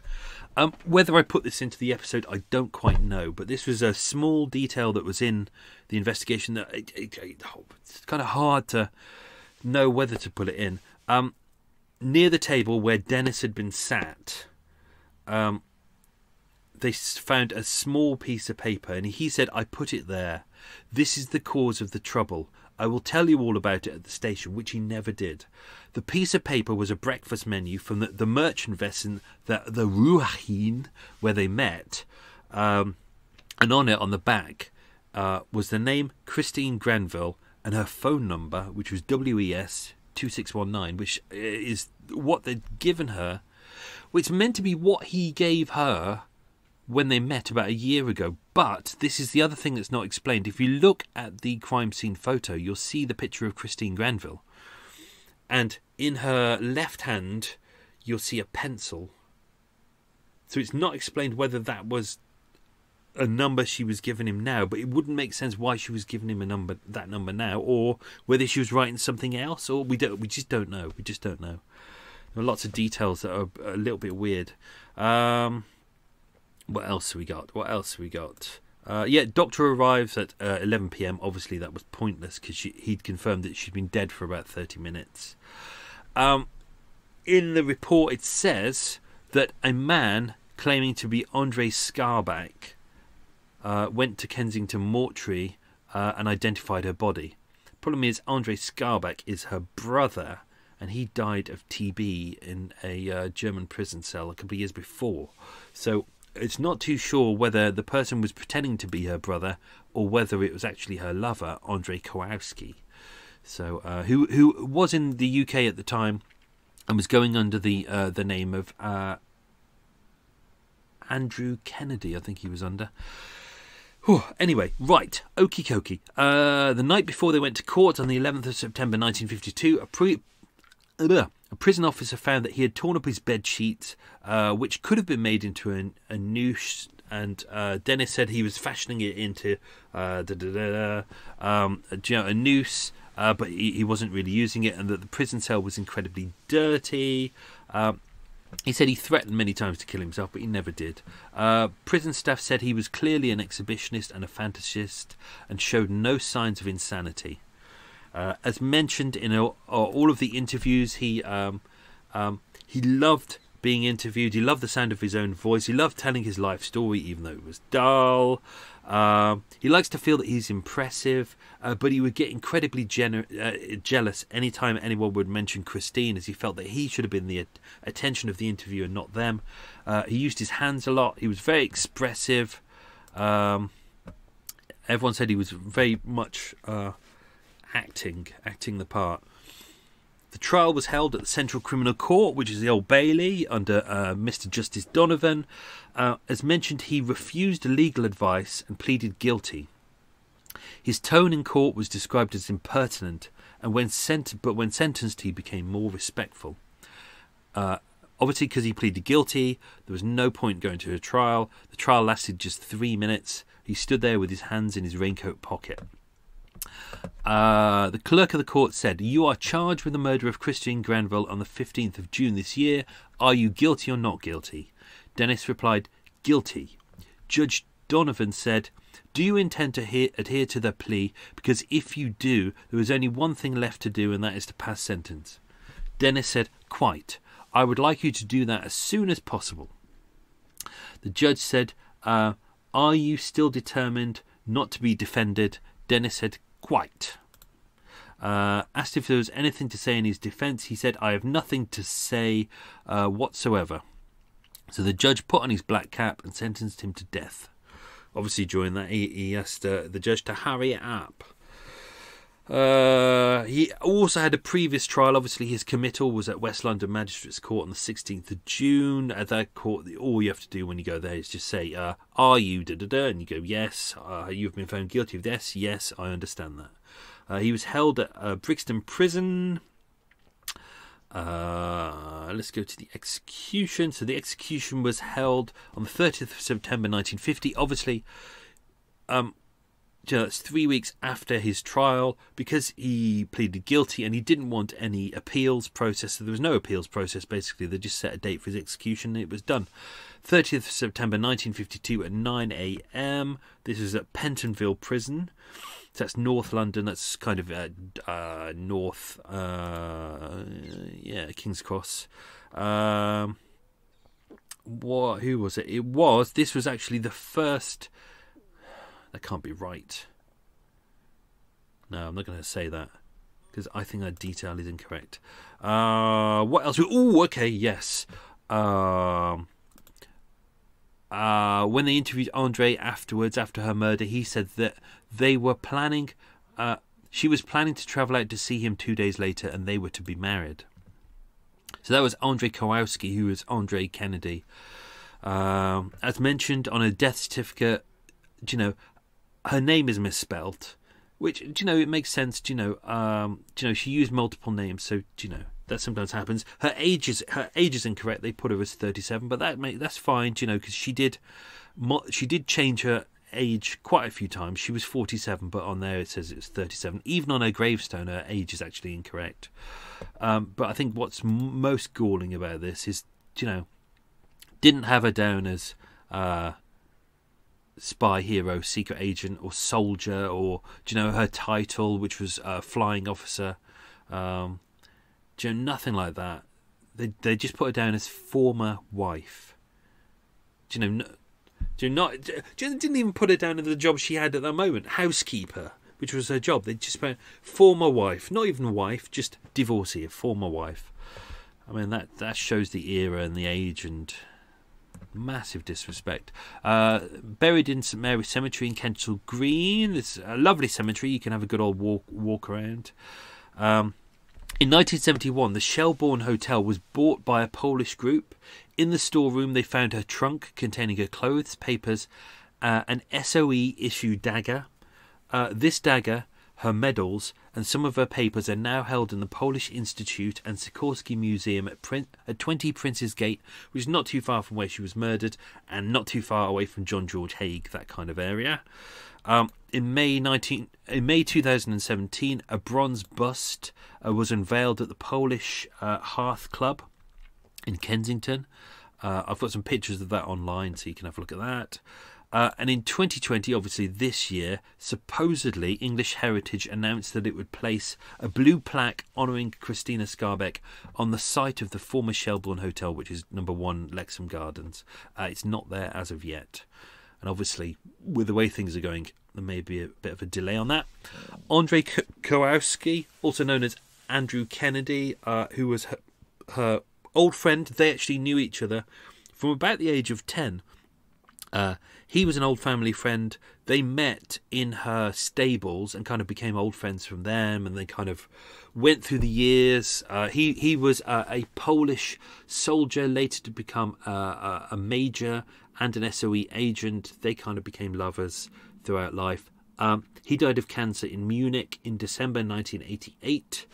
Um, whether I put this into the episode, I don't quite know, but this was a small detail that was in the investigation that it, it, it, oh, it's kind of hard to know whether to put it in. Um, near the table where Dennis had been sat, um, they found a small piece of paper, and he said, I put it there. This is the cause of the trouble. I will tell you all about it at the station, which he never did. The piece of paper was a breakfast menu from the, the merchant vessel, the, the Ruahine, where they met. Um, and on it, on the back, uh, was the name Christine Granville and her phone number, which was WES 2619, which is what they'd given her. Which meant to be what he gave her when they met about a year ago. But this is the other thing that's not explained. If you look at the crime scene photo, you'll see the picture of Christine Granville. And in her left hand, you'll see a pencil. So it's not explained whether that was a number she was giving him now, but it wouldn't make sense why she was giving him a number that number now, or whether she was writing something else, or we don't we just don't know. We just don't know. There are lots of details that are a little bit weird. Um, what else we got? What else we got? Uh, yeah, doctor arrives at uh, 11 p.m. Obviously, that was pointless because he'd confirmed that she'd been dead for about 30 minutes. Um, in the report, it says that a man claiming to be Andre Skarbek uh, went to Kensington Mortuary uh, and identified her body. Problem is, Andre Skarbek is her brother, and he died of TB in a uh, German prison cell a couple of years before. So it's not too sure whether the person was pretending to be her brother or whether it was actually her lover, Andre Kowerski. So, uh, who who was in the UK at the time and was going under the uh, the name of uh, Andrew Kennedy, I think he was under. Whew. Anyway, right, okie dokie. Uh, the night before they went to court on the 11th of September 1952, a pre a prison officer found that he had torn up his bed sheet, uh, which could have been made into an, a noose. And uh, Dennis said he was fashioning it into uh, um, a, noose, uh, but he, he, wasn't really using it, and that the prison cell was incredibly dirty. Um, he said he threatened many times to kill himself, but he never did. Uh, prison staff said he was clearly an exhibitionist and a fantasist and showed no signs of insanity. Uh, as mentioned in all, all, of the interviews, he um, um, he loved being interviewed. He loved the sound of his own voice. He loved telling his life story, even though it was dull. Uh, he likes to feel that he's impressive, uh, but he would get incredibly gener- uh, jealous anytime anyone would mention Christine, as he felt that he should have been the attention of the interview and not them. Uh, he used his hands a lot. He was very expressive. Um, everyone said he was very much uh, acting, acting the part. The trial was held at the Central Criminal Court, which is the Old Bailey, under uh, Mr. Justice Donovan. Uh, as mentioned, he refused legal advice and pleaded guilty. His tone in court was described as impertinent, and when sent, but when sentenced, he became more respectful. Uh, obviously, because he pleaded guilty, there was no point going to a trial. The trial lasted just three minutes. He stood there with his hands in his raincoat pocket. Uh, the clerk of the court said, You are charged with the murder of Christian Granville on the 15th of June this year. Are you guilty or not guilty? Dennis replied, Guilty. Judge Donovan said, Do you intend to he- adhere to the plea? Because if you do, there is only one thing left to do, and that is to pass sentence. Dennis said, Quite. I would like you to do that as soon as possible. The judge said, uh, Are you still determined not to be defended? Dennis said, Quite. Uh, asked if there was anything to say in his defence, he said, I have nothing to say uh, whatsoever. So the judge put on his black cap and sentenced him to death. Obviously, during that, he, he asked uh, the judge to hurry it up. Uh, he also had a previous trial. Obviously, his committal was at West London Magistrates Court on the 16th of June. At that court, all you have to do when you go there is just say, uh, "Are you da da da?" and you go, "Yes." Uh, you've been found guilty of this. Yes, I understand that. Uh, he was held at uh, Brixton Prison. Let's go to the execution. So the execution was held on the 30th of September 1950. Obviously, um, just three weeks after his trial because he pleaded guilty and he didn't want any appeals process. So there was no appeals process. Basically, they just set a date for his execution. and It was done. 30th September 1952 at 9 a.m. This is at Pentonville Prison. So that's North London. That's kind of uh, uh, North, uh, yeah, King's Cross. Um, what? Who was it? It was. This was actually the first. That can't be right. No, I'm not going to say that because I think that detail is incorrect. Uh, what else? Oh, okay, yes. Um, uh, when they interviewed Andre afterwards, after her murder, he said that they were planning. Uh, she was planning to travel out to see him two days later, and they were to be married. So that was Andre Kowerski, who was Andre Kennedy. Um, as mentioned on a death certificate, you know, her name is misspelled, which do you know it makes sense. Do you know, um, do you know she used multiple names, so do you know that sometimes happens. Her age is her age is incorrect. They put her as thirty seven, but that make, that's fine. Do you know because she did she did change her age quite a few times. She was forty seven, but on there it says it's thirty seven. Even on her gravestone, her age is actually incorrect. Um, but I think what's most galling about this is, you know, didn't have her down as. Uh, spy hero, secret agent, or soldier, or do you know her title, which was uh, flying officer? Um, do you know nothing like that? They they just put her down as former wife. Do you know? Do you not? Do you, didn't even put her down in the job she had at that moment, housekeeper, which was her job. They just put former wife, not even wife, just divorcee, former wife. I mean that that shows the era and the age and massive disrespect. Uh, buried in St Mary's Cemetery in Kensal Green. It's a lovely cemetery. You can have a good old walk walk around. Um, in 1971, the Shelbourne Hotel was bought by a Polish group. In the storeroom, they found her trunk containing her clothes, papers, uh, an SOE issue dagger. Uh, this dagger her medals and some of her papers are now held in the Polish Institute and Sikorski Museum at, Prin- at 20 Prince's Gate, which is not too far from where she was murdered and not too far away from John George Haigh, that kind of area. Um, in May 19, in May 2017, a bronze bust uh, was unveiled at the Polish uh, Hearth Club in Kensington. Uh, I've got some pictures of that online, so you can have a look at that. Uh, and in 2020, obviously this year, supposedly English Heritage announced that it would place a blue plaque honouring Christina Skarbek on the site of the former Shelbourne Hotel, which is number one Lexham Gardens. Uh, it's not there as of yet. And obviously, with the way things are going, there may be a bit of a delay on that. Andre Kowerski, also known as Andrew Kennedy, uh, who was her, her, old friend, they actually knew each other from about the age of 10. Uh, he was an old family friend. they met in her stables and kind of became old friends from them, and they kind of went through the years. Uh, he he was uh, a Polish soldier, later to become uh, a major and an SOE agent. They kind of became lovers throughout life. Um, he died of cancer in Munich in December 1988.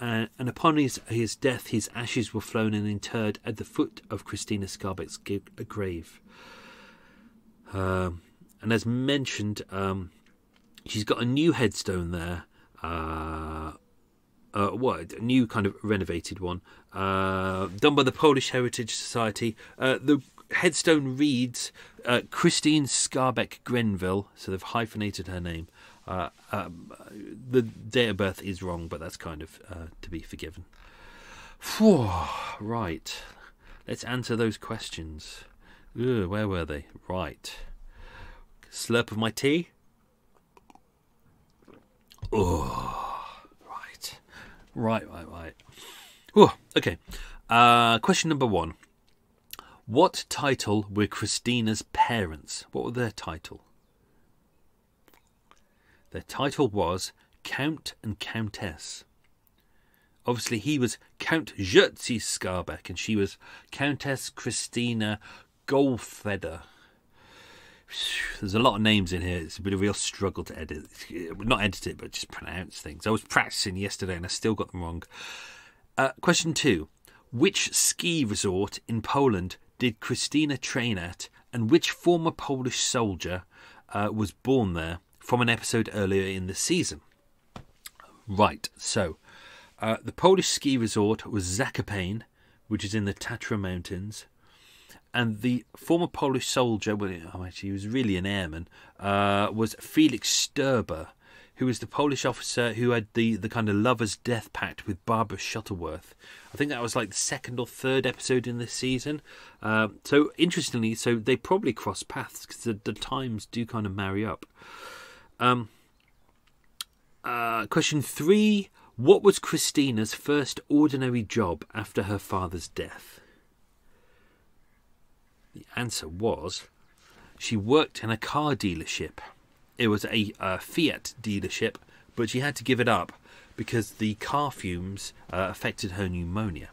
Uh, and upon his, his death, his ashes were flown and interred at the foot of Christina Skarbek's grave. Um, and as mentioned, um, she's got a new headstone there. Uh, uh, what a new kind of renovated one, uh, done by the Polish Heritage Society. Uh, the headstone reads uh, Christine Skarbek Granville, so they've hyphenated her name. Uh, um, the date of birth is wrong, but that's kind of uh, to be forgiven. Whew, right, let's answer those questions. Where were they? Right. Slurp of my tea. Oh, right. Right, right, right. Oh, okay. Uh, question number one. What title were Christina's parents? What were their title? Their title was Count and Countess. Obviously, he was Count Jerzy Skarbek and she was Countess Christina Goldfeder. There's a lot of names in here. It's been a real struggle to edit. Not edit it, but just pronounce things. I was practicing yesterday and I still got them wrong. Uh, question two Which ski resort in Poland did Christina train at, and which former Polish soldier uh, was born there from an episode earlier in the season? Right, so uh, the Polish ski resort was Zakopane, which is in the Tatra Mountains, and the former Polish soldier, well, oh, actually, he was really an airman, uh, was Felix Sturber, who was the Polish officer who had the, the kind of lover's death pact with Barbara Shuttleworth. I think that was like the second or third episode in this season. Uh, so interestingly, so they probably cross paths because the, the, times do kind of marry up. Um, uh, question three: What was Christina's first ordinary job after her father's death? The answer was she worked in a car dealership it was a, a Fiat dealership, but she had to give it up because the car fumes uh, affected her pneumonia.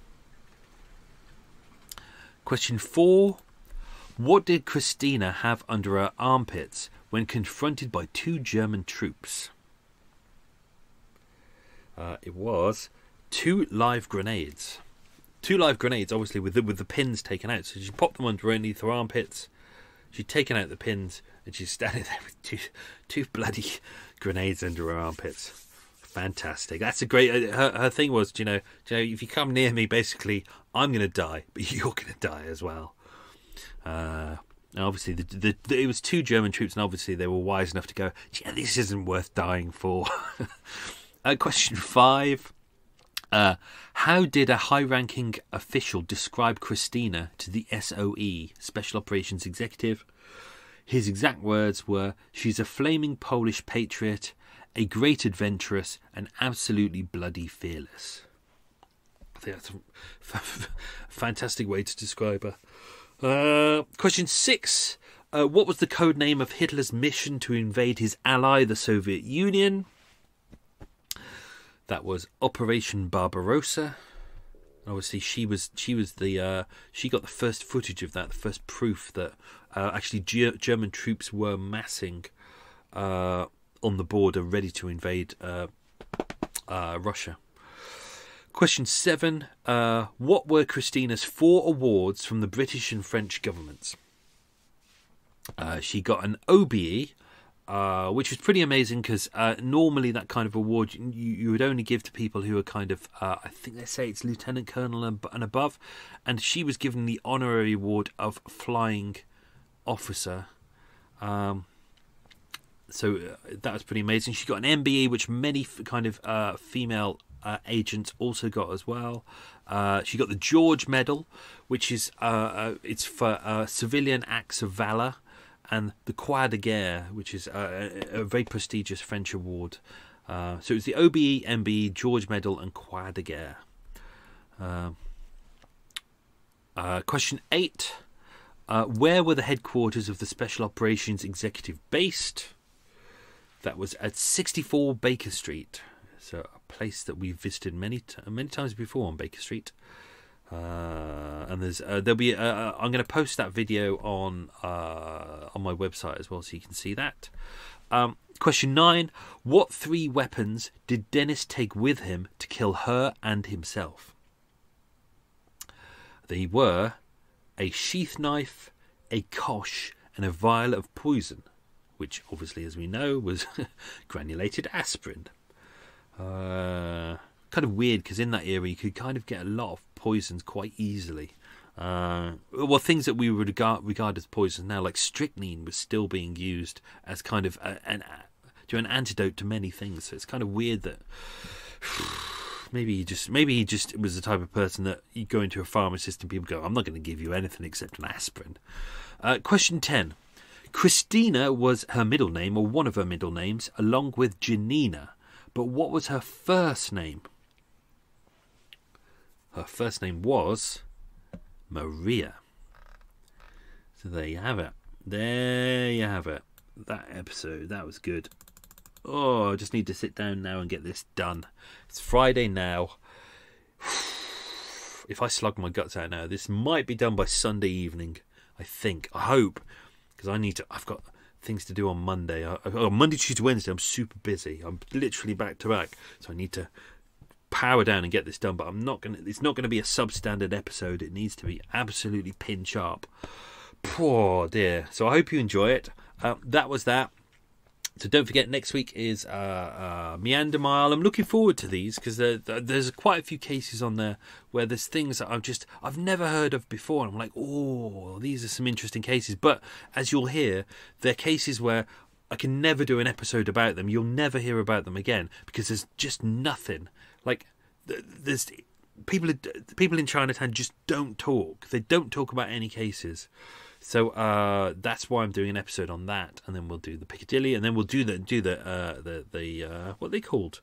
Question four What did Christina have under her armpits when confronted by two German troops? Uh, it was two live grenades. Two live grenades, obviously, with the, with the pins taken out. So she popped them underneath her armpits. She'd taken out the pins and she's standing [LAUGHS] there with two, two bloody grenades under her armpits. Fantastic. That's a great. Uh, her, her thing was, you know, you know, if you come near me, basically, I'm going to die, [LAUGHS] but you're going to die as well. Uh, obviously, the, the, the, it was two German troops, and obviously they were wise enough to go, yeah, this isn't worth dying for. [LAUGHS] uh, question five. Uh, how did a high ranking official describe Christina to the SOE, Special Operations Executive? His exact words were She's a flaming Polish patriot, a great adventuress, and absolutely bloody fearless. I think that's a [LAUGHS] fantastic way to describe her. Uh, question six uh, What was the code name of Hitler's mission to invade his ally, the Soviet Union? That was Operation Barbarossa. Obviously, she was she was the uh, she got the first footage of that, the first proof that uh, actually G- German troops were massing uh, on the border, ready to invade uh, uh, Russia. Question seven: uh, What were Christina's four awards from the British and French governments? she got an OBE, uh, which was pretty amazing because uh, normally that kind of award you, you, would only give to people who are kind of, uh, I think they say it's lieutenant colonel and, and, above, and she was given the honorary award of flying officer. Um, so uh, that was pretty amazing. She got an MBE, which many kind of uh, female agents also got as well. she got the George Medal, which is it's for civilian acts of valor and the Croix de Guerre, which is a, a very prestigious French award. Uh, so it's the OBE, MBE, George Medal, and Croix de Guerre. Uh, uh, question eight: uh, Where were the headquarters of the Special Operations Executive based? That was at 64 Baker Street. So a place that we've visited many many times before on Baker Street. Uh, and there's uh, there'll be uh, I'm going to post that video on uh, on my website as well, so you can see that. Um, question nine: What three weapons did Dennis take with him to kill her and himself? They were a sheath knife, a cosh, and a vial of poison, which obviously, as we know, was [LAUGHS] granulated aspirin. Uh, kind of weird because in that era you could kind of get a lot of poisons quite easily. Uh, well, things that we would regard, regard as poisons now, like strychnine, was still being used as kind of a, an to an antidote to many things. So it's kind of weird that [SIGHS] maybe he just maybe he just was the type of person that you go into a pharmacist and people go, "I'm not going to give you anything except an aspirin." Uh, question ten: Christina was her middle name or one of her middle names, along with Janina. But what was her first name? Her first name was Maria. So there you have it. There you have it. That episode, that was good. Oh, I just need to sit down now and get this done. It's Friday now. If I slug my guts out now, this might be done by Sunday evening. I think. I hope. Because I need to. I've got things to do on Monday. I, oh, Monday, Tuesday, Wednesday, I'm super busy. I'm literally back to back. So I need to power down and get this done. But I'm not gonna. It's not to be a substandard episode. It needs to be absolutely pin sharp. Poor dear. So I hope you enjoy it. Uh, that was that. So don't forget, next week is uh, uh, Meander Mile. I'm looking forward to these because there's quite a few cases on there where there's things that I've just I've never heard of before. And I'm like, oh, these are some interesting cases. But as you'll hear, they're cases where I can never do an episode about them. You'll never hear about them again because there's just nothing. Like there's people people in Chinatown just don't talk. They don't talk about any cases. So uh, that's why I'm doing an episode on that, and then we'll do the Piccadilly, and then we'll do the do the uh, the the uh, what they called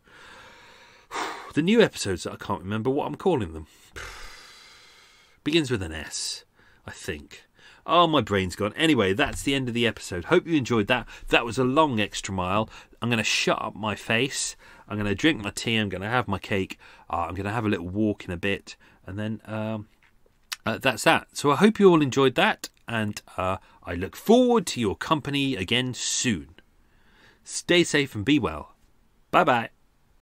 [SIGHS] the new episodes that I can't remember what I'm calling them. [SIGHS] Begins with an S, I think. Oh, my brain's gone. Anyway, that's the end of the episode. Hope you enjoyed that. That was a long extra mile. I'm going to shut up my face. I'm going to drink my tea. I'm going to have my cake. Uh, I'm going to have a little walk in a bit. And then um, uh, that's that. So I hope you all enjoyed that and uh, I look forward to your company again soon. Stay safe and be well. Bye bye.